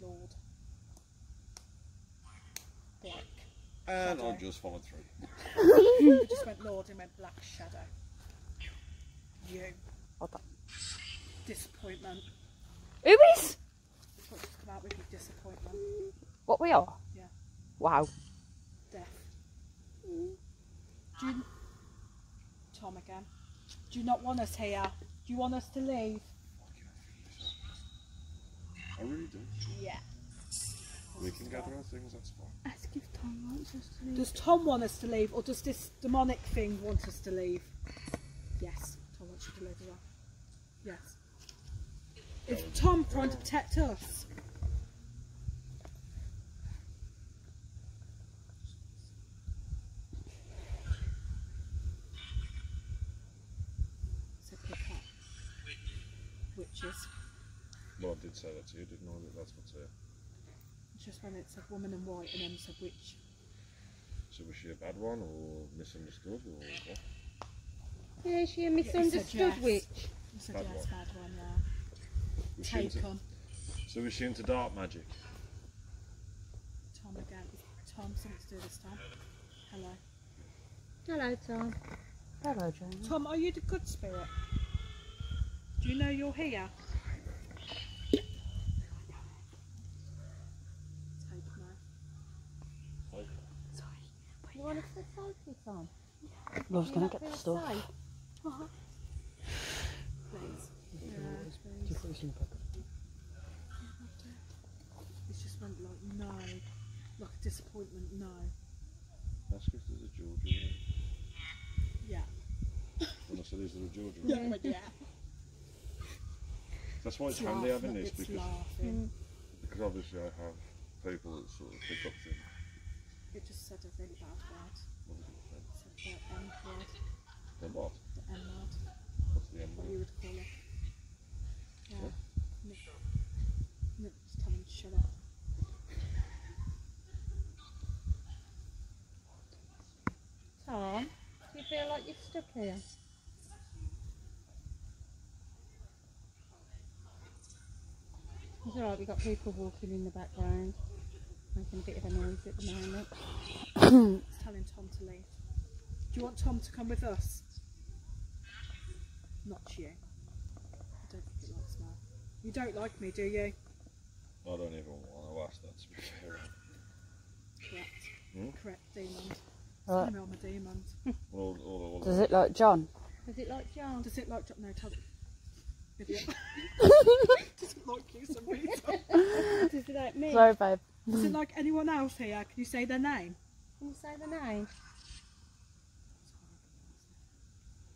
Lord. Black. And I Shadow. just followed through. You just went Lord and went Black Shadow. You. What the- Disappointment. Who is? That's what come out with your disappointment. What we are? Yeah. Wow. Death. Do you... Tom again. Do you not want us here? Do you want us to leave? I really do. Yeah. We can gather our things, that's fine. Ask if Tom wants us to leave. Does Tom want us to leave or does this demonic thing want us to leave? Yes, Tom wants you to deliver her. Yes. Is Tom trying to protect us? So pick up. Witches. Well, I did say that to you, didn't I? That that's what's here. It's just when it said woman in white and then said witch. So was she a bad one or misunderstood or what? Yeah, she a misunderstood yes. witch. You said Bad yes, one. bad one, yeah. Was she Take into, 'em. so was she into dark magic? Tom again. Tom, something to do this time. Hello. Hello, Tom. Hello, Jane. Tom, are you the good spirit? Do you know you're here? Take no. You want to sit Sophie, Tom? I was going to get the stuff. Please. Yeah, please. It's just went like no. Like a disappointment, no. That's because there's a Georgia. Yeah. When I said is there a Georgia Yeah, yeah. That's why it's It's handy having this because, laughing. because obviously I have people that sort of pick up things. It just said a really bad word. What was it It said the M word. The what? The M word. What's the end What you would call it. Yeah. What? Nick. Nick, just tell him to shut up. Tom, do you feel like you're stuck here? It's alright, we've got people walking in the background, making a bit of a noise at the moment. It's telling Tom to leave. Do you want Tom to come with us? Not you. I don't think he likes me. You don't like me, do you? I don't even want to ask that to be fair. Correct. Hmm? Correct, demon. Right. I'm a demon. All, all, all, Does it like John? Does it like John? Does it like John? no? Tell it. Idiot. Does it like you, some reason? Does it like me? Sorry, babe. Does it like anyone else here? Can you say their name? Can you say the name?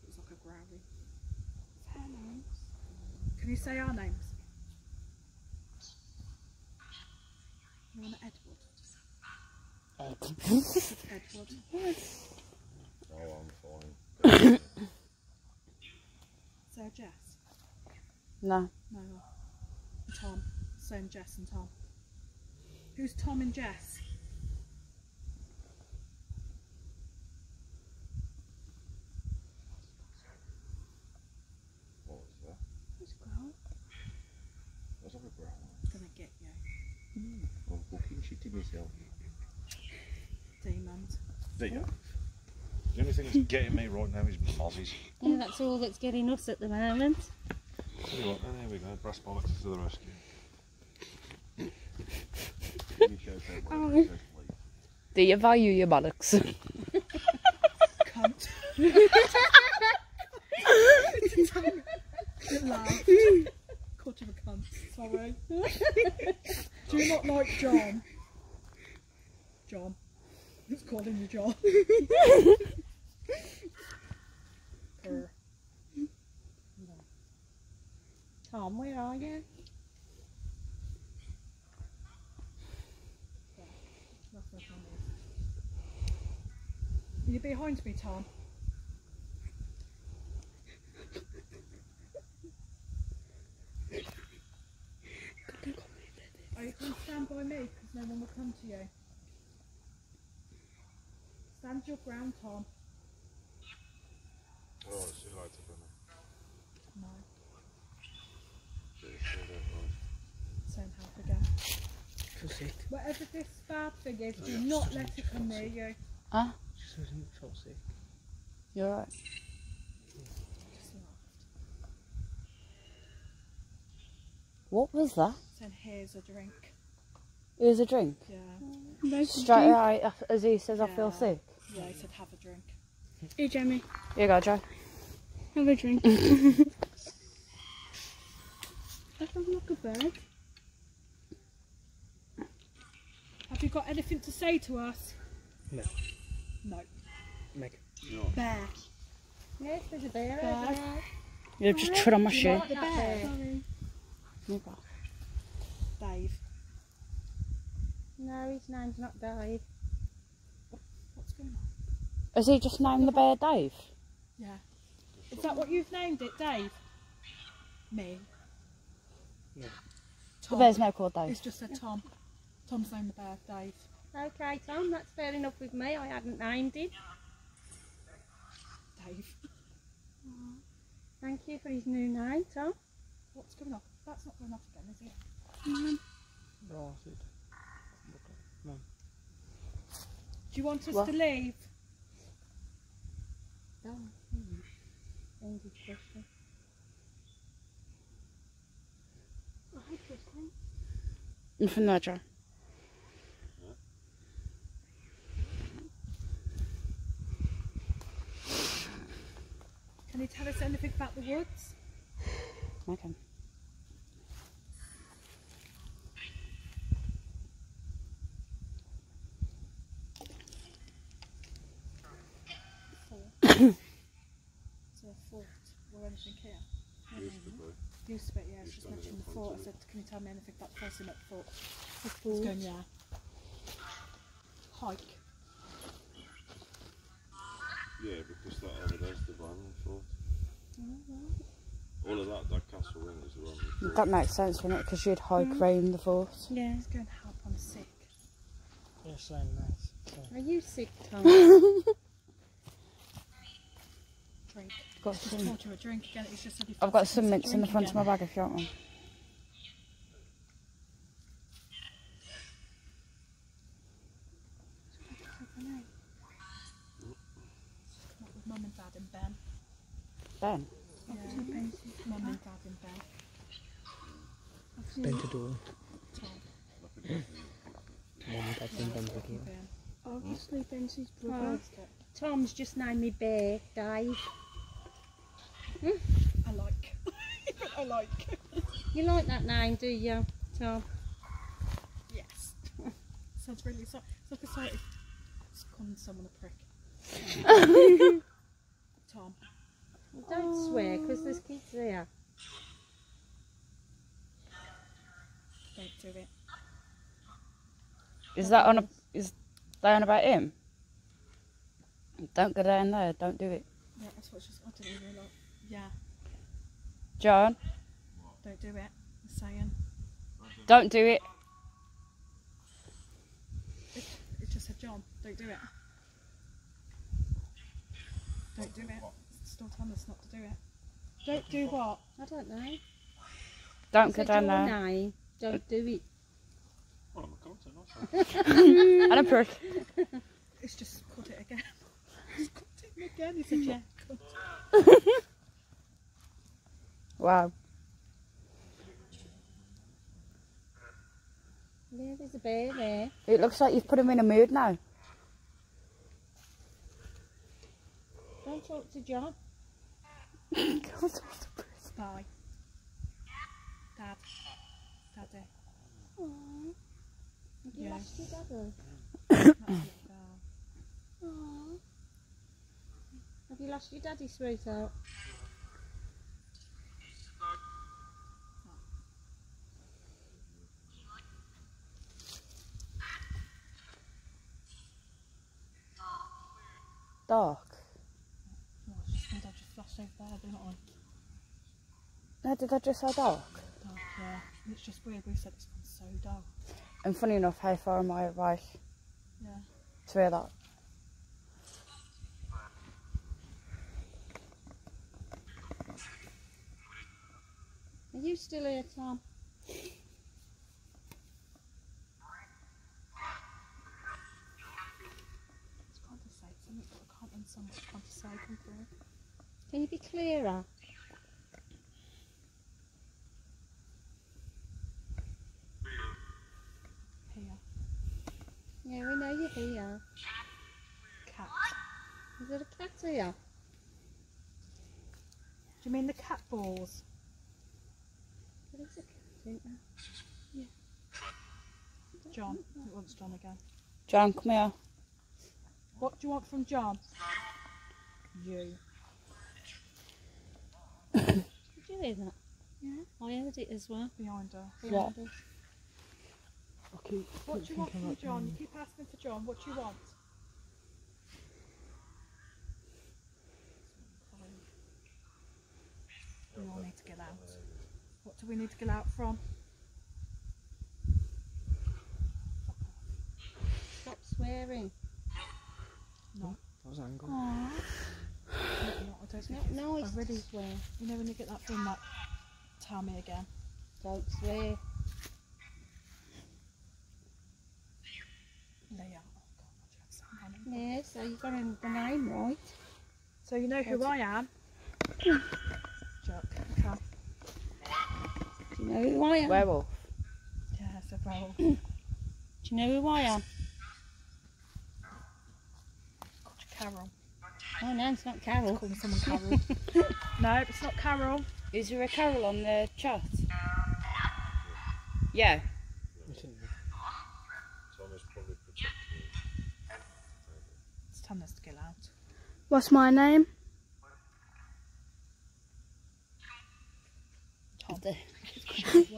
It's like a growly. Can you say our names? You want Edward? Edward. Oh, I'm fine. so, Jess? No. No. Tom. Same Jess and Tom. Who's Tom and Jess? What was that? It's grown. That's like a brown. Gonna get you. Hmm. Oh, I'm fucking shitting myself. Demons. There you. The only thing that's getting me right now is mozzies. Yeah, that's all that's getting us at the moment. Tell you what, oh, there we go. Brass bollocks to the rescue. Do you value your bollocks? Cunt. Laugh. Called you a cunt. Sorry. Do you not like John? John. Who's calling you John? Purr. Tom, where are you? That's where Tom is. Are behind me, Tom? Are oh, you going to stand by me? Because no one will come to you. Stand your ground, Tom. Oh, see you later, Benny. No. See you later, guys. Same help again. Feel. Whatever this bad thing is, do not let it come near you. Huh? Just doesn't feel sick. You're right. What was that? Saying, here's a drink. Here's a drink. Yeah. Straight away af- as he says, I feel sick. Yeah, he said, have a drink. Hey, Jamie, Here you go, Joe. have a drink. That sounds like a bird. Have you got anything to say to us? No. No. Meg. Bear. Yes, there's a bear Bear. over there. You've just trod on my Do you shoe. like the bear? Never. Dave. No, his name's not Dave. What's going on? Has he just named the bear Dave? Yeah. Is that what you've named it, Dave? Me. There's no. The Tom. bear's now called Dave. It's just a Tom. Tom's named the bear, Dave. Okay, Tom, that's fair enough with me. I hadn't named him. Dave. Thank you for his new name, Tom. What's going on? That's not going off again, is it? Blasted. Do you want us What? to leave? Oh, hmm. Ended question. Hi, Kristen. Nothing there, Joe. Can you tell us anything about the woods? Okay. Is there a fort or anything here? Used to be. Used to be, yeah. Used She's mentioned the fort. I said, can you tell me anything about the person at the fort? The It's fort. going, yeah. Hike. Yeah, because that over there's the Roman fort. Mm-hmm. All of that, that castle ring is the Roman fort. That makes sense, wouldn't it? Because you'd hike mm-hmm. round the fort. Yeah. Let's go and help. I'm sick. Yeah, same nice. Are you sick, Tom? Drink. Got Just some. poured a drink again. It's just said you I've got some a mints in the drink front of my bag if you want one. Not with mum and dad and Ben. Ben. Yeah. Mum and dad and Ben. Pentador. Tom. Mum and dad's in Pentador. Ben. Obviously, Benson's Oh, brother. Tom's just named me Bear, Dave. I like. I like. You like that name, do you, Tom? Yes. Sounds really so. It's like a sort of. It's calling someone a prick. Tom. Don't swear, because there's kids there. Don't do it. Is that on a. Is that on about him? Don't go down there. Don't do it. Yeah, that's what she's. I didn't even like. Yeah. John, Don't do it. I'm saying. don't do it. It, it just said John. Don't do it. Don't do it. It's still telling us not to do it. Don't do what? I don't know. Don't go down there. name. Don't do it. Well, I'm a content, also. And a prick. It's just cut it again. Just cut it again. He said yeah. Cut. Wow. Yeah, there's a bear there. It looks like you've put him in a mood now. Don't talk to John. Bye. Dad. Daddy. Aww. Have you Yeah. lost your daddy? Aww. Have you lost your daddy, sweetheart? Dark. Oh, it's just means I just flashed over there, didn't I? No, did I just say dark? Dark, yeah. It's just weird. We said it's gone so dark. And funny enough, how far am I away Yeah. to hear that? Are you still here, Tom? I can't understand what I'm trying to say. Come through. Can you be clearer? Here. Yeah, we know you're here. Cat. Is there a cat here? Do you mean the cat balls? There is a cat, isn't there? John. It wants John again. John, come here. What do you want from John? You. Did you hear that? Yeah. I heard it as well. Behind her. What? Behind us. I keep, What do you want from like, John? You keep asking for John. What do you want? We all need to get out. What do we need to get out from? Stop swearing. I was angry. Aww. I don't think No, it's- I really, to swear. you know when you get that from like, tell me again. Don't swear. Leah. Oh God, what you have to say on? Yeah, so you got in the name right. So you know who I am? Chuck. Okay. Do you know who I am? Werewolf. Yeah, so well. Do you know who I am? Carol. Oh no, it's not Carol. Calling someone Carol. no, it's not Carol. Is there a Carol on the chat? Yeah. Thomas probably protecting. It's telling us to get out. What's my name? If they,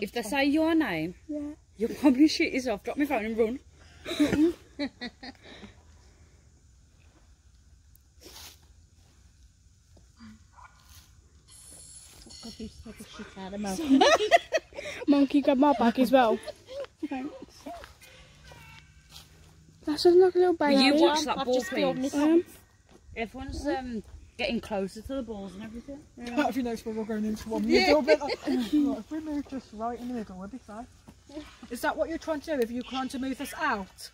if they say your name, Yeah. you'll probably shit yourself, drop my phone and run. God, scared the shit out of me. Monkey got my back as well. Thanks. That sounds like a little Will baby. you watch that I've ball, just please? Um, Everyone's um, getting closer to the balls and everything. Part of you knows where we're going into one middle bit. Like, right, if we move just right in the middle, we'll be fine. Is that what you're trying to do? If you're trying to move us out?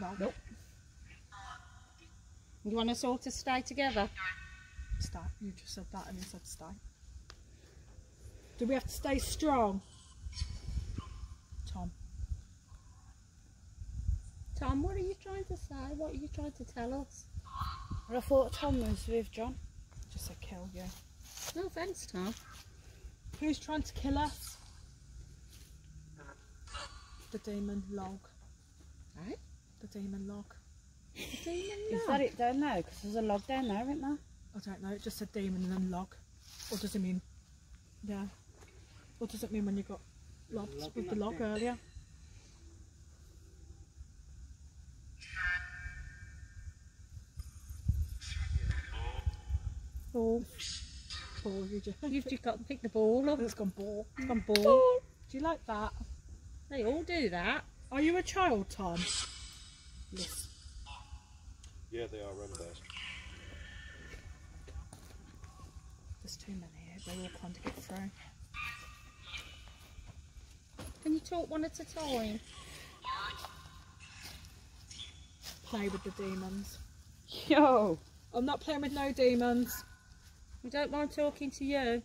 No. Nope. You want us all to stay together? Stay. You just said that and you said stay. Do we have to stay strong? Tom. Tom, what are you trying to say? What are you trying to tell us? I thought Tom was with John. Just said kill you. No offence, Tom. Who's trying to kill us? The demon log. Eh? The demon log. Is that it down there? Because there's a log down there, isn't there? I don't know, it just said demon and then log. What does it mean? Yeah. What does it mean when you got logs Log with the that log bit. earlier? Ball. Ball, you just. You've just got to pick the ball up. It's gone ball. It's gone ball. Do you like that? They all do that. Are you a child, Tom? Yes. Yeah, they are Rendays. There's too many. They're all to get through. Can you talk one at a time? Play with the demons. Yo! I'm not playing with no demons. We don't mind talking to you.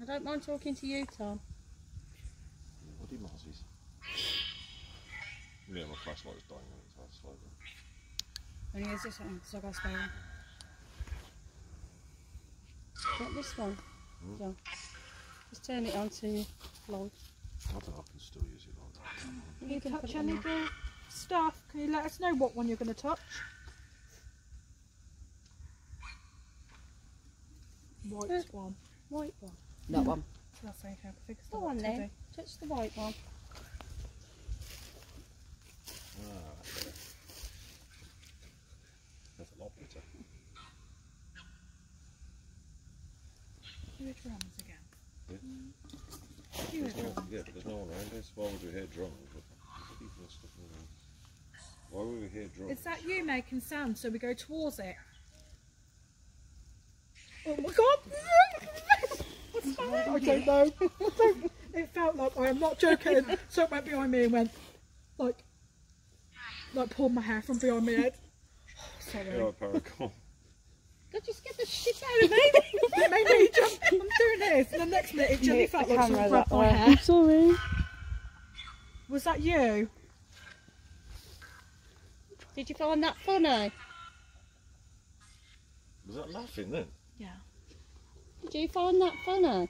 I don't mind talking to you, Tom. What do you Mozzies? Yeah, my flashlight's dying on it, so I'll slow down. And here's this one, so I got spare. Not this one. So, just turn it on to light. I don't know, I can still use it like that. Can you can touch any of the stuff? Can you let us know what one you're going to touch? White one. White one. That one. That's okay. I think it's the Go on right then. Touch the white one. Ah, okay. That's a lot better. Do the drums again. Yeah. Do the There's no, drums. yeah, but there's no one around us. Why would we hear drums? What what even is stuff in there? Why would we hear drums? Is that you making sound so we go towards it? Oh my god! What's that? I don't know. It felt like I am not joking. So it went behind me and went like like pulled my hair from behind my head. Sorry. Yeah, Paracom. God, you scared the shit out of me. It made me jump. I'm doing this, and the next minute it gently Nick felt the like someone camera grabbed that my way. hair. Sorry. Was that you? Did you find that funny? Was that laughing then? Yeah. Did you find that funny?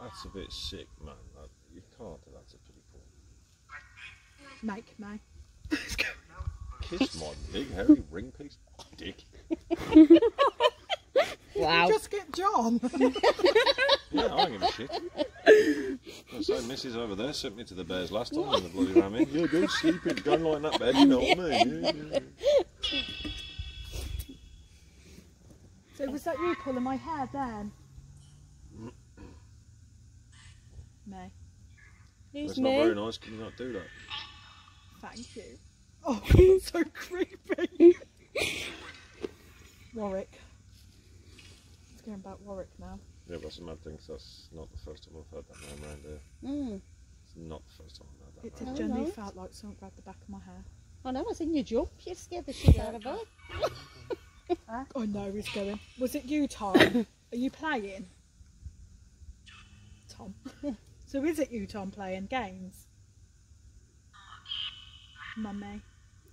That's a bit sick, man. You can't do that to people. Make me. Kiss my big hairy ring piece dick. Wow. Just get John. Yeah, I don't give a shit. I say, Mrs. over there sent me to the bears last time and the bloody ram in. Yeah, go sleep in, go and lie in that bed, you know what I mean? Yeah, yeah. so was that you pulling my hair then? Mm. May. Who's That's not very nice, can you not do that? Thank you. Oh, it's so creepy. Warwick. It's going about Warwick now. Yeah, but some mad things. that's not the first time I've heard that name around here. Mm. It's not the first time I've heard It that just generally right. felt like someone grabbed the back of my hair. I know, I seen you jump. You scared the shit out of her. Oh no, he's going. Was it you, Tom? Are you playing? Tom. so is it you, Tom, playing games? Mummy.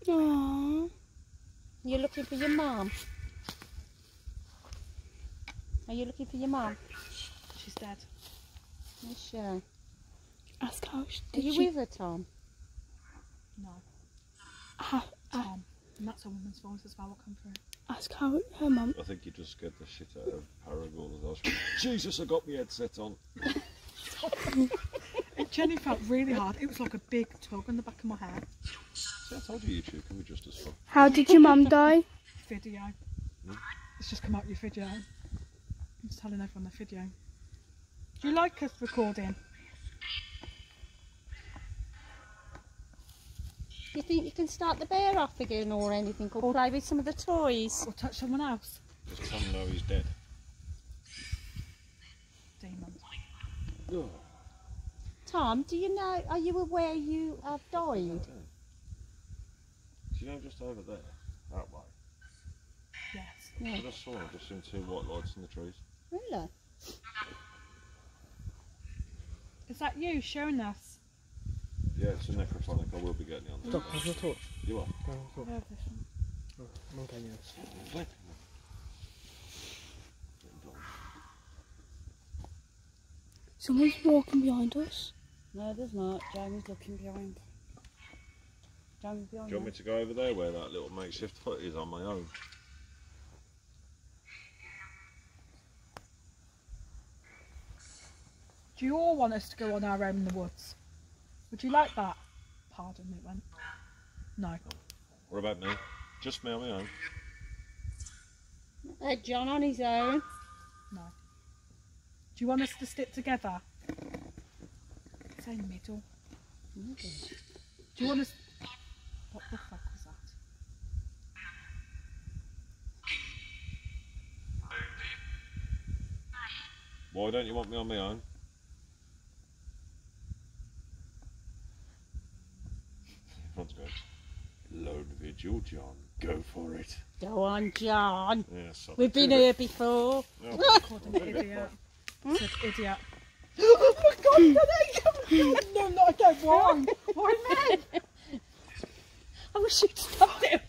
Aww. You're looking for your mom. Are you looking for your mom? She's dead. Is she? Are Ask how she, did you she, with her, Tom? No, how, uh, Tom. And that's a woman's voice as well. What come through? ask how her mum. I think you just scared the shit out of Paragol as I was Jesus, I got my headset on. It generally felt really hard. It was like a big tug on the back of my hair. See, I told you YouTube can be just as fun. How did your mum die? Video. Hmm? It's just come out your video. I'm just telling everyone the video. Do you like us recording? Do you think you can start the bear off again or anything, or play with some of the toys? Or touch someone else? Just tell him know he's dead. Demon. Tom, do you know, are you aware you have died? Do you know just over there? That way. Yes. Yeah. I just saw him, just seen two white lights in the trees. Really? Is that you showing us? Yeah, it's a necrophonic. I will be getting it on the Stop, have a torch. You are. Go on, talk. Yeah, this one. Oh, okay, yes. Flipping. Someone's walking behind us. No, there's not. Jamie's looking behind. Jamie's behind. Do you want me to go over there where that little makeshift hut is on my own? Do you all want us to go on our own in the woods? Would you like that? Pardon me, went. No. What about me? Just me on my own. Uh, John on his own. No. Do you want us to stick together? Say middle. Do you want to... What the fuck was that? Why don't you want me on my own? Everyone's going, load vigil, John. Go for it. Go on, John. Yeah, We've been here before. Called an idiot. Said idiot. Oh my god, no, no, not again. Why? Why me? I wish you'd stop it.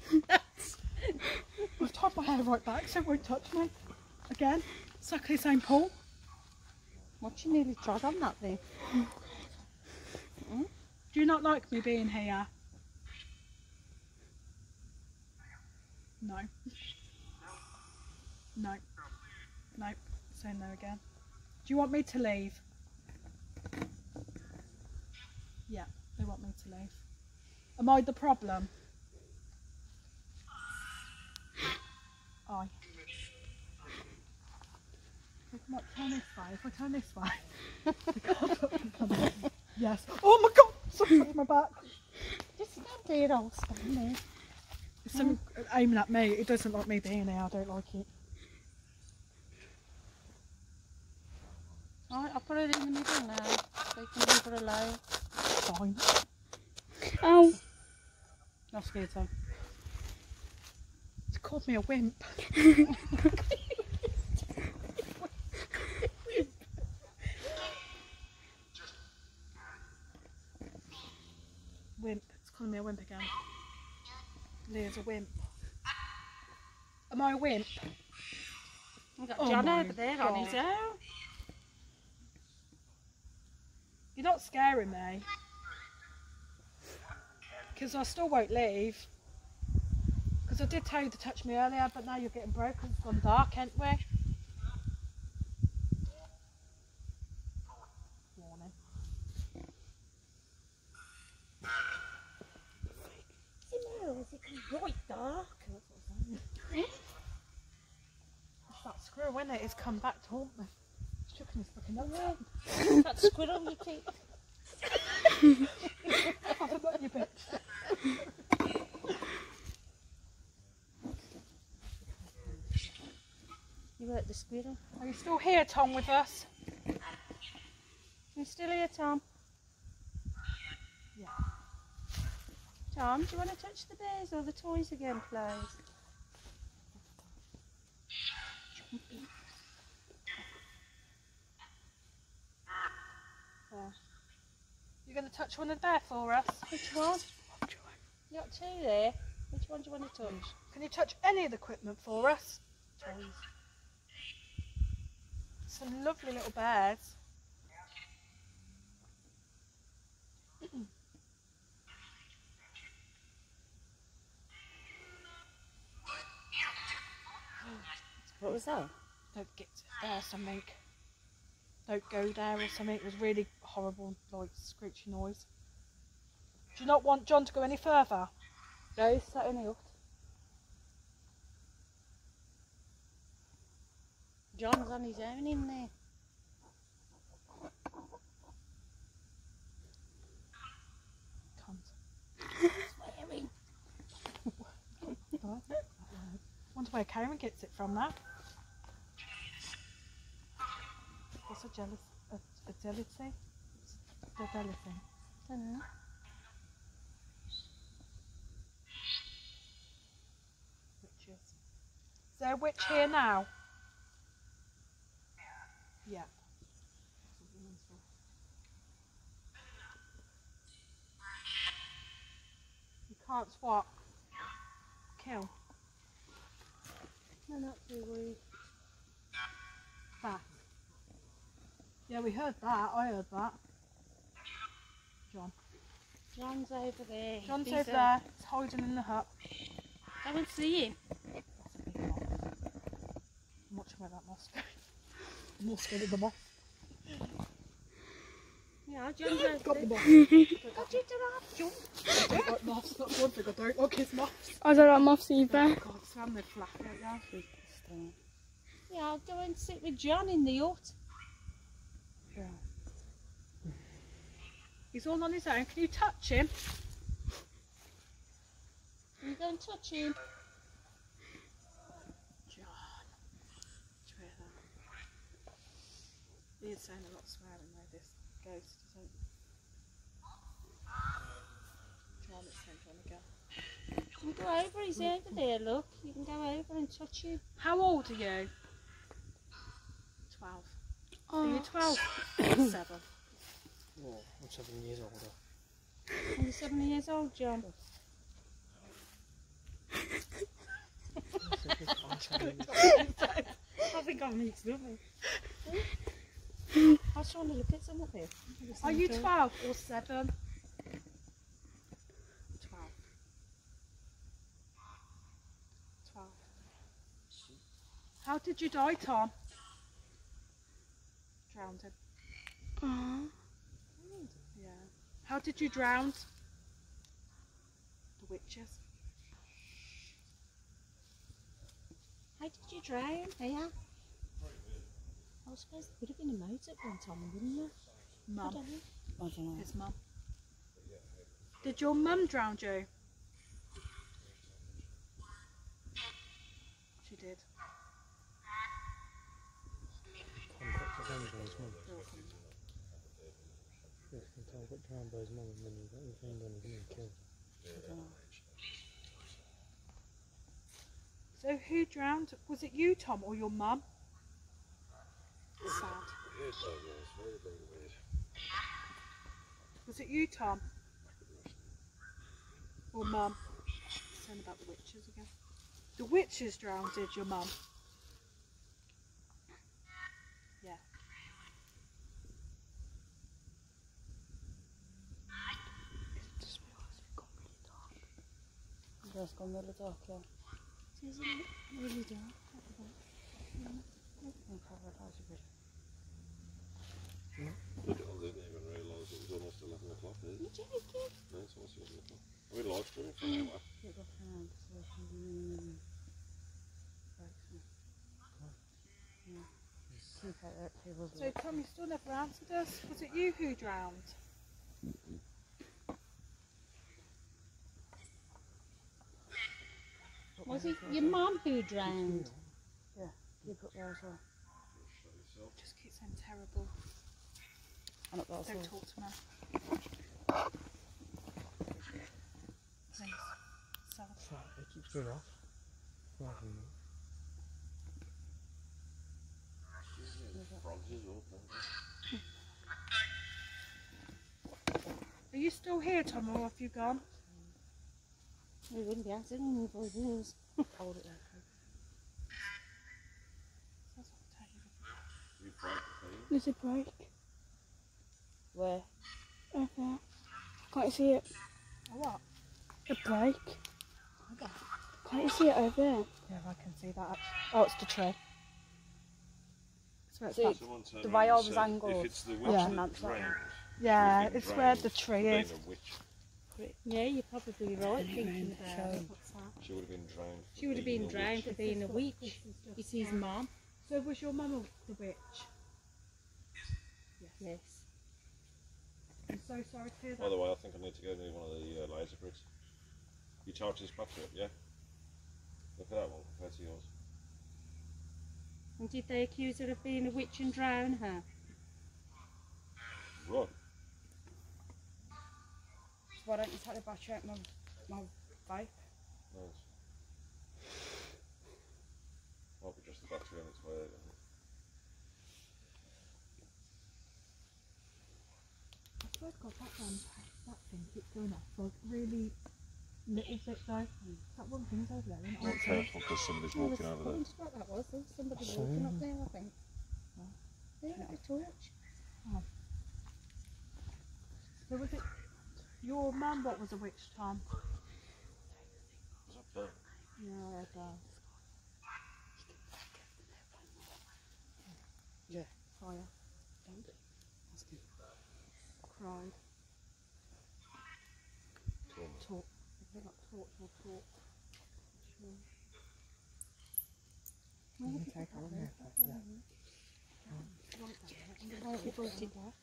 I've tied my hair right back so it won't touch me. Again. Exactly the same Paul. What, you nearly trod on that thing? Do you not like me being here? No. No. No. Say no again. Do you want me to leave? Yeah, they want me to leave. Am I the problem? I. If I might turn this way, if I turn this way. can't put me on yes. Oh my god! Something on my back. Just stand here, I'll stand there. It's someone aiming at me. It doesn't like me being here. I don't like it. Alright, I'll put it in the middle now. So you can leave her alone. Fine. Ow. Not scared, Tom. It's called me a wimp. wimp. It's calling me a wimp again. Leah's a wimp. Am I a wimp? We've got Oh John my over there on his God. own. You're not scaring me. because I still won't leave. Because I did tell you to touch me earlier, but now you're getting broke 'cause it's gone dark, ain't we? Warning. Is? Is it dark? It's that squirrel, isn't it? It's come back to haunt me. It's chucking his fucking nuts out. That squirrel you keep. Have a look, you bitch. You hurt the squirrel. Are you still here, Tom, with us? Are you still here, Tom? Yeah. Tom, do you want to touch the bears or the toys again, please? You're going to touch one of there for us? Which one? You got two there. Which one do you want to touch? Can you touch any of the equipment for us? Toys. Some lovely little bears. What was that? Don't get there something. Don't go there or something. It was really horrible, like screechy noise. Do you not want John to go any further? No, he's sat in the. John's on his own in there. Cunt. Swearing. Wonder where Karen gets it from that. What's a jealous a, a jealousy? The jealousy. Dunno. Mm-hmm. Witches. Is there a witch here now? Yeah. You can't swap. Kill. No, not too weird. Yeah, we heard that. I heard that. John. John's over there. John's He's, over uh, there. He's hiding in the hut. Go and see him. A. I'm watching where that moth's going. I'm more scared of the moth. Yeah, John's over Got the moth. Got you to laugh, John. I don't like moths. That's one thing I don't like is moths. I don't like moths either. God, Sam, they're flat out there. Yeah, I'll go and sit with John in the hut. Yeah. He's all on his own. Can you touch him? You go and touch him. John. Did you hear that? He is saying a lot of swearing though, this ghost, isn't John, it's saying John again. You can go over, he's over there, look. You can go over and touch him. How old are you? 12. Are you 12? 7. Oh, I'm seven years older. And you're seven years old, John. I think I'm mixed up. I was trying to look at some of it. Are you 12 or 7? 12. Twelve. How did you die, Tom? Drowned. Aww. Yeah. How did you drown? The witches. How did you drown? Yeah. I suppose there would have been a moat at one time, wouldn't there? I Mum. don't know. I don't know. His mum. Did your mum drown you? She did. Mum. Drowned by mum and then he got found on. So who drowned? Was it you, Tom, or your mum? Sad. Was it you, Tom? Or mum? Saying about the witches again. The witches drowned, did your mum? Yeah. It just realised it got really dark. Just gone really dark, yeah. Isn't it really dark? And paradise a bit. I didn't even realise it was almost 11 o'clock, is it? No, it's almost 11 o'clock. Are we live streaming for an hour? Keep looking around to see if anything breaks me. Yeah. Keep out there, people's So Tom, you still never answered us. Was it you who drowned? Was it your mum who drowned? Keep up there as well. Just keep saying terrible. And up there as Don't well. talk to me. Please. So, It keeps going off. Frogs as well. are you still here, Tom, or have you gone? We wouldn't be answering you for this. Hold it there. That's what I'm telling you. You break. There's a break Where? over there. Can't you see it? A what? A break. Oh Can't you see it over there? Yeah, I can see that. Oh, it's the tree. So it's See, that- Someone turned The around way I and was angled, If it's the witch Yeah. that That's that yeah, it's where the tree is. A. Yeah, you're probably right thinking about it. What's that? She would have been drowned. She would have been a drowned witch. for being a witch. It's his mum. So was your mum the witch? Yes. yes. I'm so sorry to hear that. By the way, I think I need to go near one of the uh, laser grids. You charge this battery up, yeah? Look at that one compared to yours. And did they accuse her of being a witch and drown her? Right. So why don't you take the battery out my, my vape? Nice. Might be just the battery on its way out. I swear to God, that one, that thing keeps going off for really little bit though. That one thing's over there, isn't it? careful because somebody's walking over there. What that was? There was somebody walking up there, I think. Yeah, a torch. Oh. So was it your mum what was a witch, Tom? Is that burnt? Yeah, it does. Yeah. Fire. Ask him. Cried. Trauma. Talk. I think like torch or talk. Sure. Why have oh, you brought it back?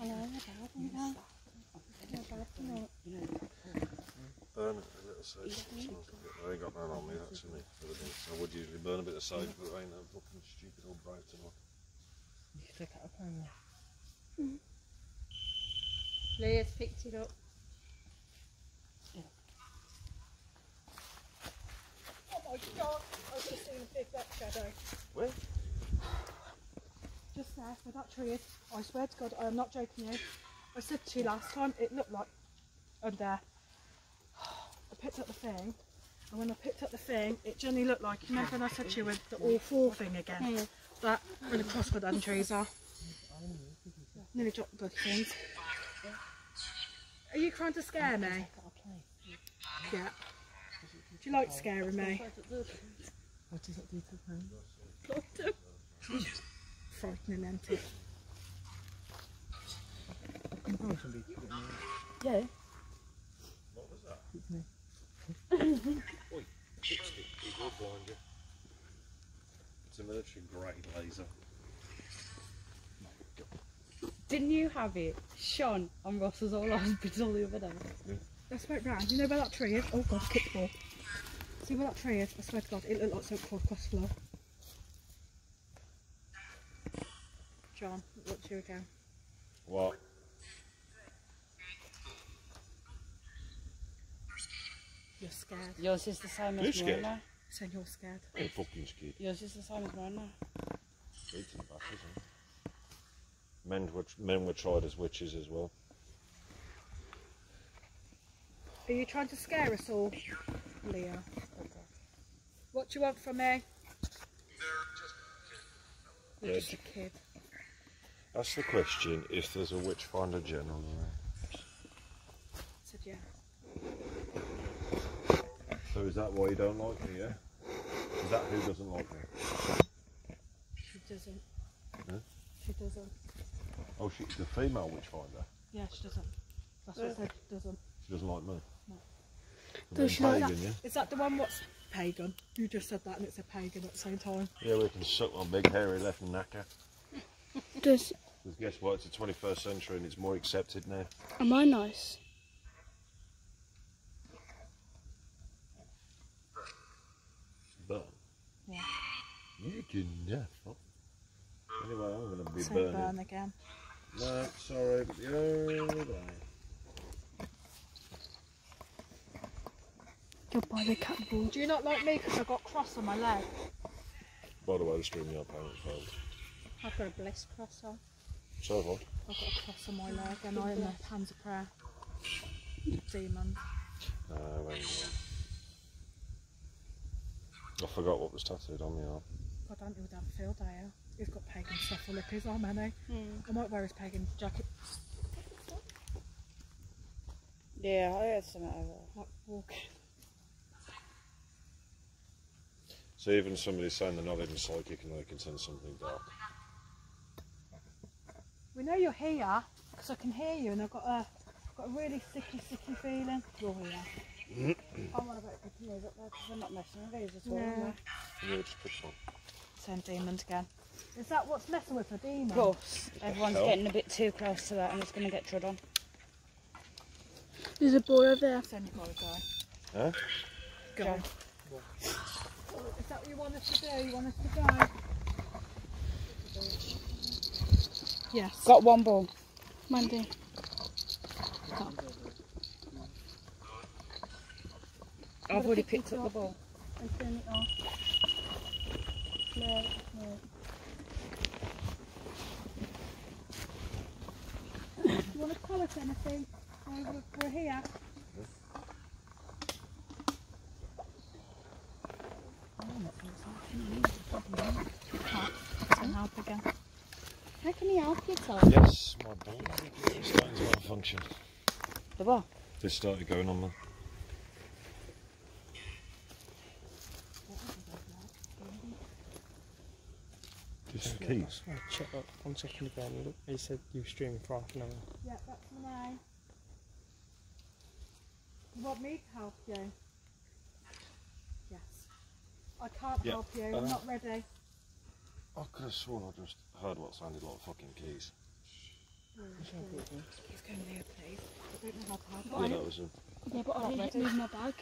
I know, I know. Burn it a little sage. I ain't got none on me, that's in it. for the minute. I would usually burn a bit of sage, but I ain't no fucking stupid old Brighton one. You can take it up on Leah's picked it up. Oh my god, I've just seen a big black shadow. Where? Just there, where that tree is. I swear to God, I am not joking you. I said to you last time, it looked like under there. I picked up the thing, and when I picked up the thing, it generally looked like, you remember when I said to you with the all four thing again? Yeah. That, where the cross with them trees are. Nearly dropped the good things. Are you trying to scare me? Yeah. Do you like scaring me? What does it do to the pain? Frightening, isn't it? Oh, somebody put it in there. Yeah. What was that? It's me. Oi, fixed it. It will blind you. It's a military grade laser. Didn't you have it shone on Ross's old hospital the other day? Let's wait round. You know where that tree is? Oh god, kickball. See where that tree is? I swear to god, it looked like something called across the floor. John, look you again. What? You're scared. Yours is the same Who's as scared? mine now. So you're scared. I'm fucking scared. Yours is the same as mine now. Eating back, isn't it? Men were, men were tried as witches as well. Are you trying to scare us all, Leah? What do you want from me? You're Yeah, just a kid. That's the question, if there's a witch finder general around. I said yeah. So is that why you don't like me, yeah? Is that who doesn't like me? She doesn't. Huh? She doesn't. Oh, she's the female witchfinder. Yeah, she doesn't. That's what I said. She doesn't. She doesn't like me. No. Does then she like pagan, yeah? Is that the one what's pagan? You just said that and it's a pagan at the same time. Yeah, we can suck my big hairy left knacker. Does Because guess what? It's the 21st century and it's more accepted now. am I nice? But Yeah. you can never. Anyway, I'm going to be Say burning. burn again. No, sorry, but you're right. Goodbye the cat ball. Do you not like me because I got cross on my leg? By the way, the stream your parents failed. I've got a bliss cross on. So what? I've got a cross on my leg and I'm the hands of prayer. Demon. No, hang on. I forgot what was tattooed on me arm. God, don't you damn field day He's got pagan stuff all up his arm, hasn't he? I might wear his pagan jacket. Yeah, I heard something over Like walking. So even somebody's saying they're not even psychic and they can sense something dark. We know you're here because I can hear you and I've got a, I've got a really sicky, sicky feeling. You're here. I want to put the canoes up there because I'm not messing with these at all. Yeah. am Yeah, just push on. Send demons again. Is that what's messing with the demon? Of course, everyone's hell? getting a bit too close to that and it's going to get trod on. There's a boy over there. Then you've got to go. Huh? Go. Go. Is that what you want us to do? You want us to go? Yes. Got one ball. Monday. I've already picked up the ball. And turn it off. No, no. you want to call us anything? We're, we're here. How can you help yourself? Yes, my ball is starting to malfunction. The ball. This started going on, man. Just keys. I checked up one second ago and look, he said you were streaming for half an hour. Yeah, that's my name. You want me to help you? Yes. I can't Yeah, help you. I'm uh, not ready. I could have sworn I just heard what sounded like fucking keys. Please go here, please. I don't know how to help Yeah, you. that was a. Yeah, but I didn't move my bag.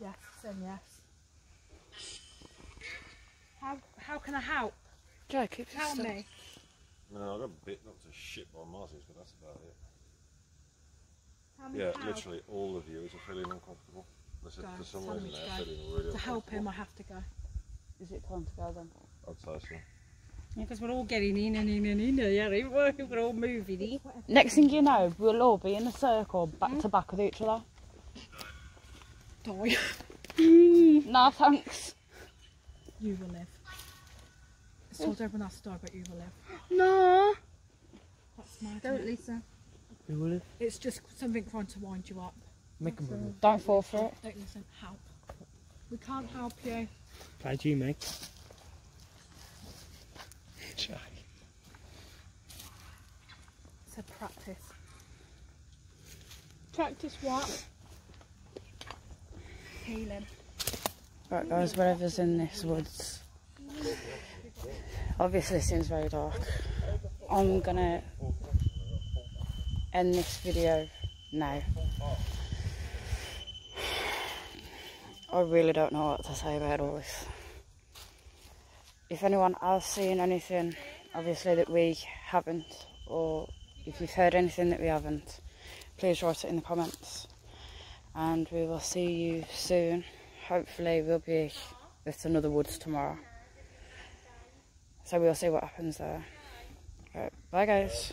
Yes, then yes. How how can I help? Joe, keep Tell still. Uh, me. No, I got bit not to shit by mozzies, but that's about it. Yeah, how. literally all of you are feeling uncomfortable. Listen, Go, for some tell reason me to they're feeling really To help him. I have to go. Is it time to go then? I'd say so. Yeah, because we're all getting in and in and in there, yeah, we're, we're all moving in. Next thing you know, we'll all be in a circle back to hmm? back with each other. Die. No thanks. You will live. It's told everyone else to die, but you will live. No. That's my Don't idea. listen. You will It's just something trying to wind you up. make a move. Don't fall for it. Don't listen. Help. We can't help you. Try you, mate. Try. It's a practice. Practice what? Healing. Right guys, whatever's in this woods. Obviously it seems very dark. I'm gonna end this video now. I really don't know what to say about all this. If anyone has seen anything, obviously that we haven't, or if you've heard anything that we haven't, please write it in the comments. And we will see you soon. Hopefully we'll be with another woods tomorrow. So we'll see what happens there. Right, bye guys.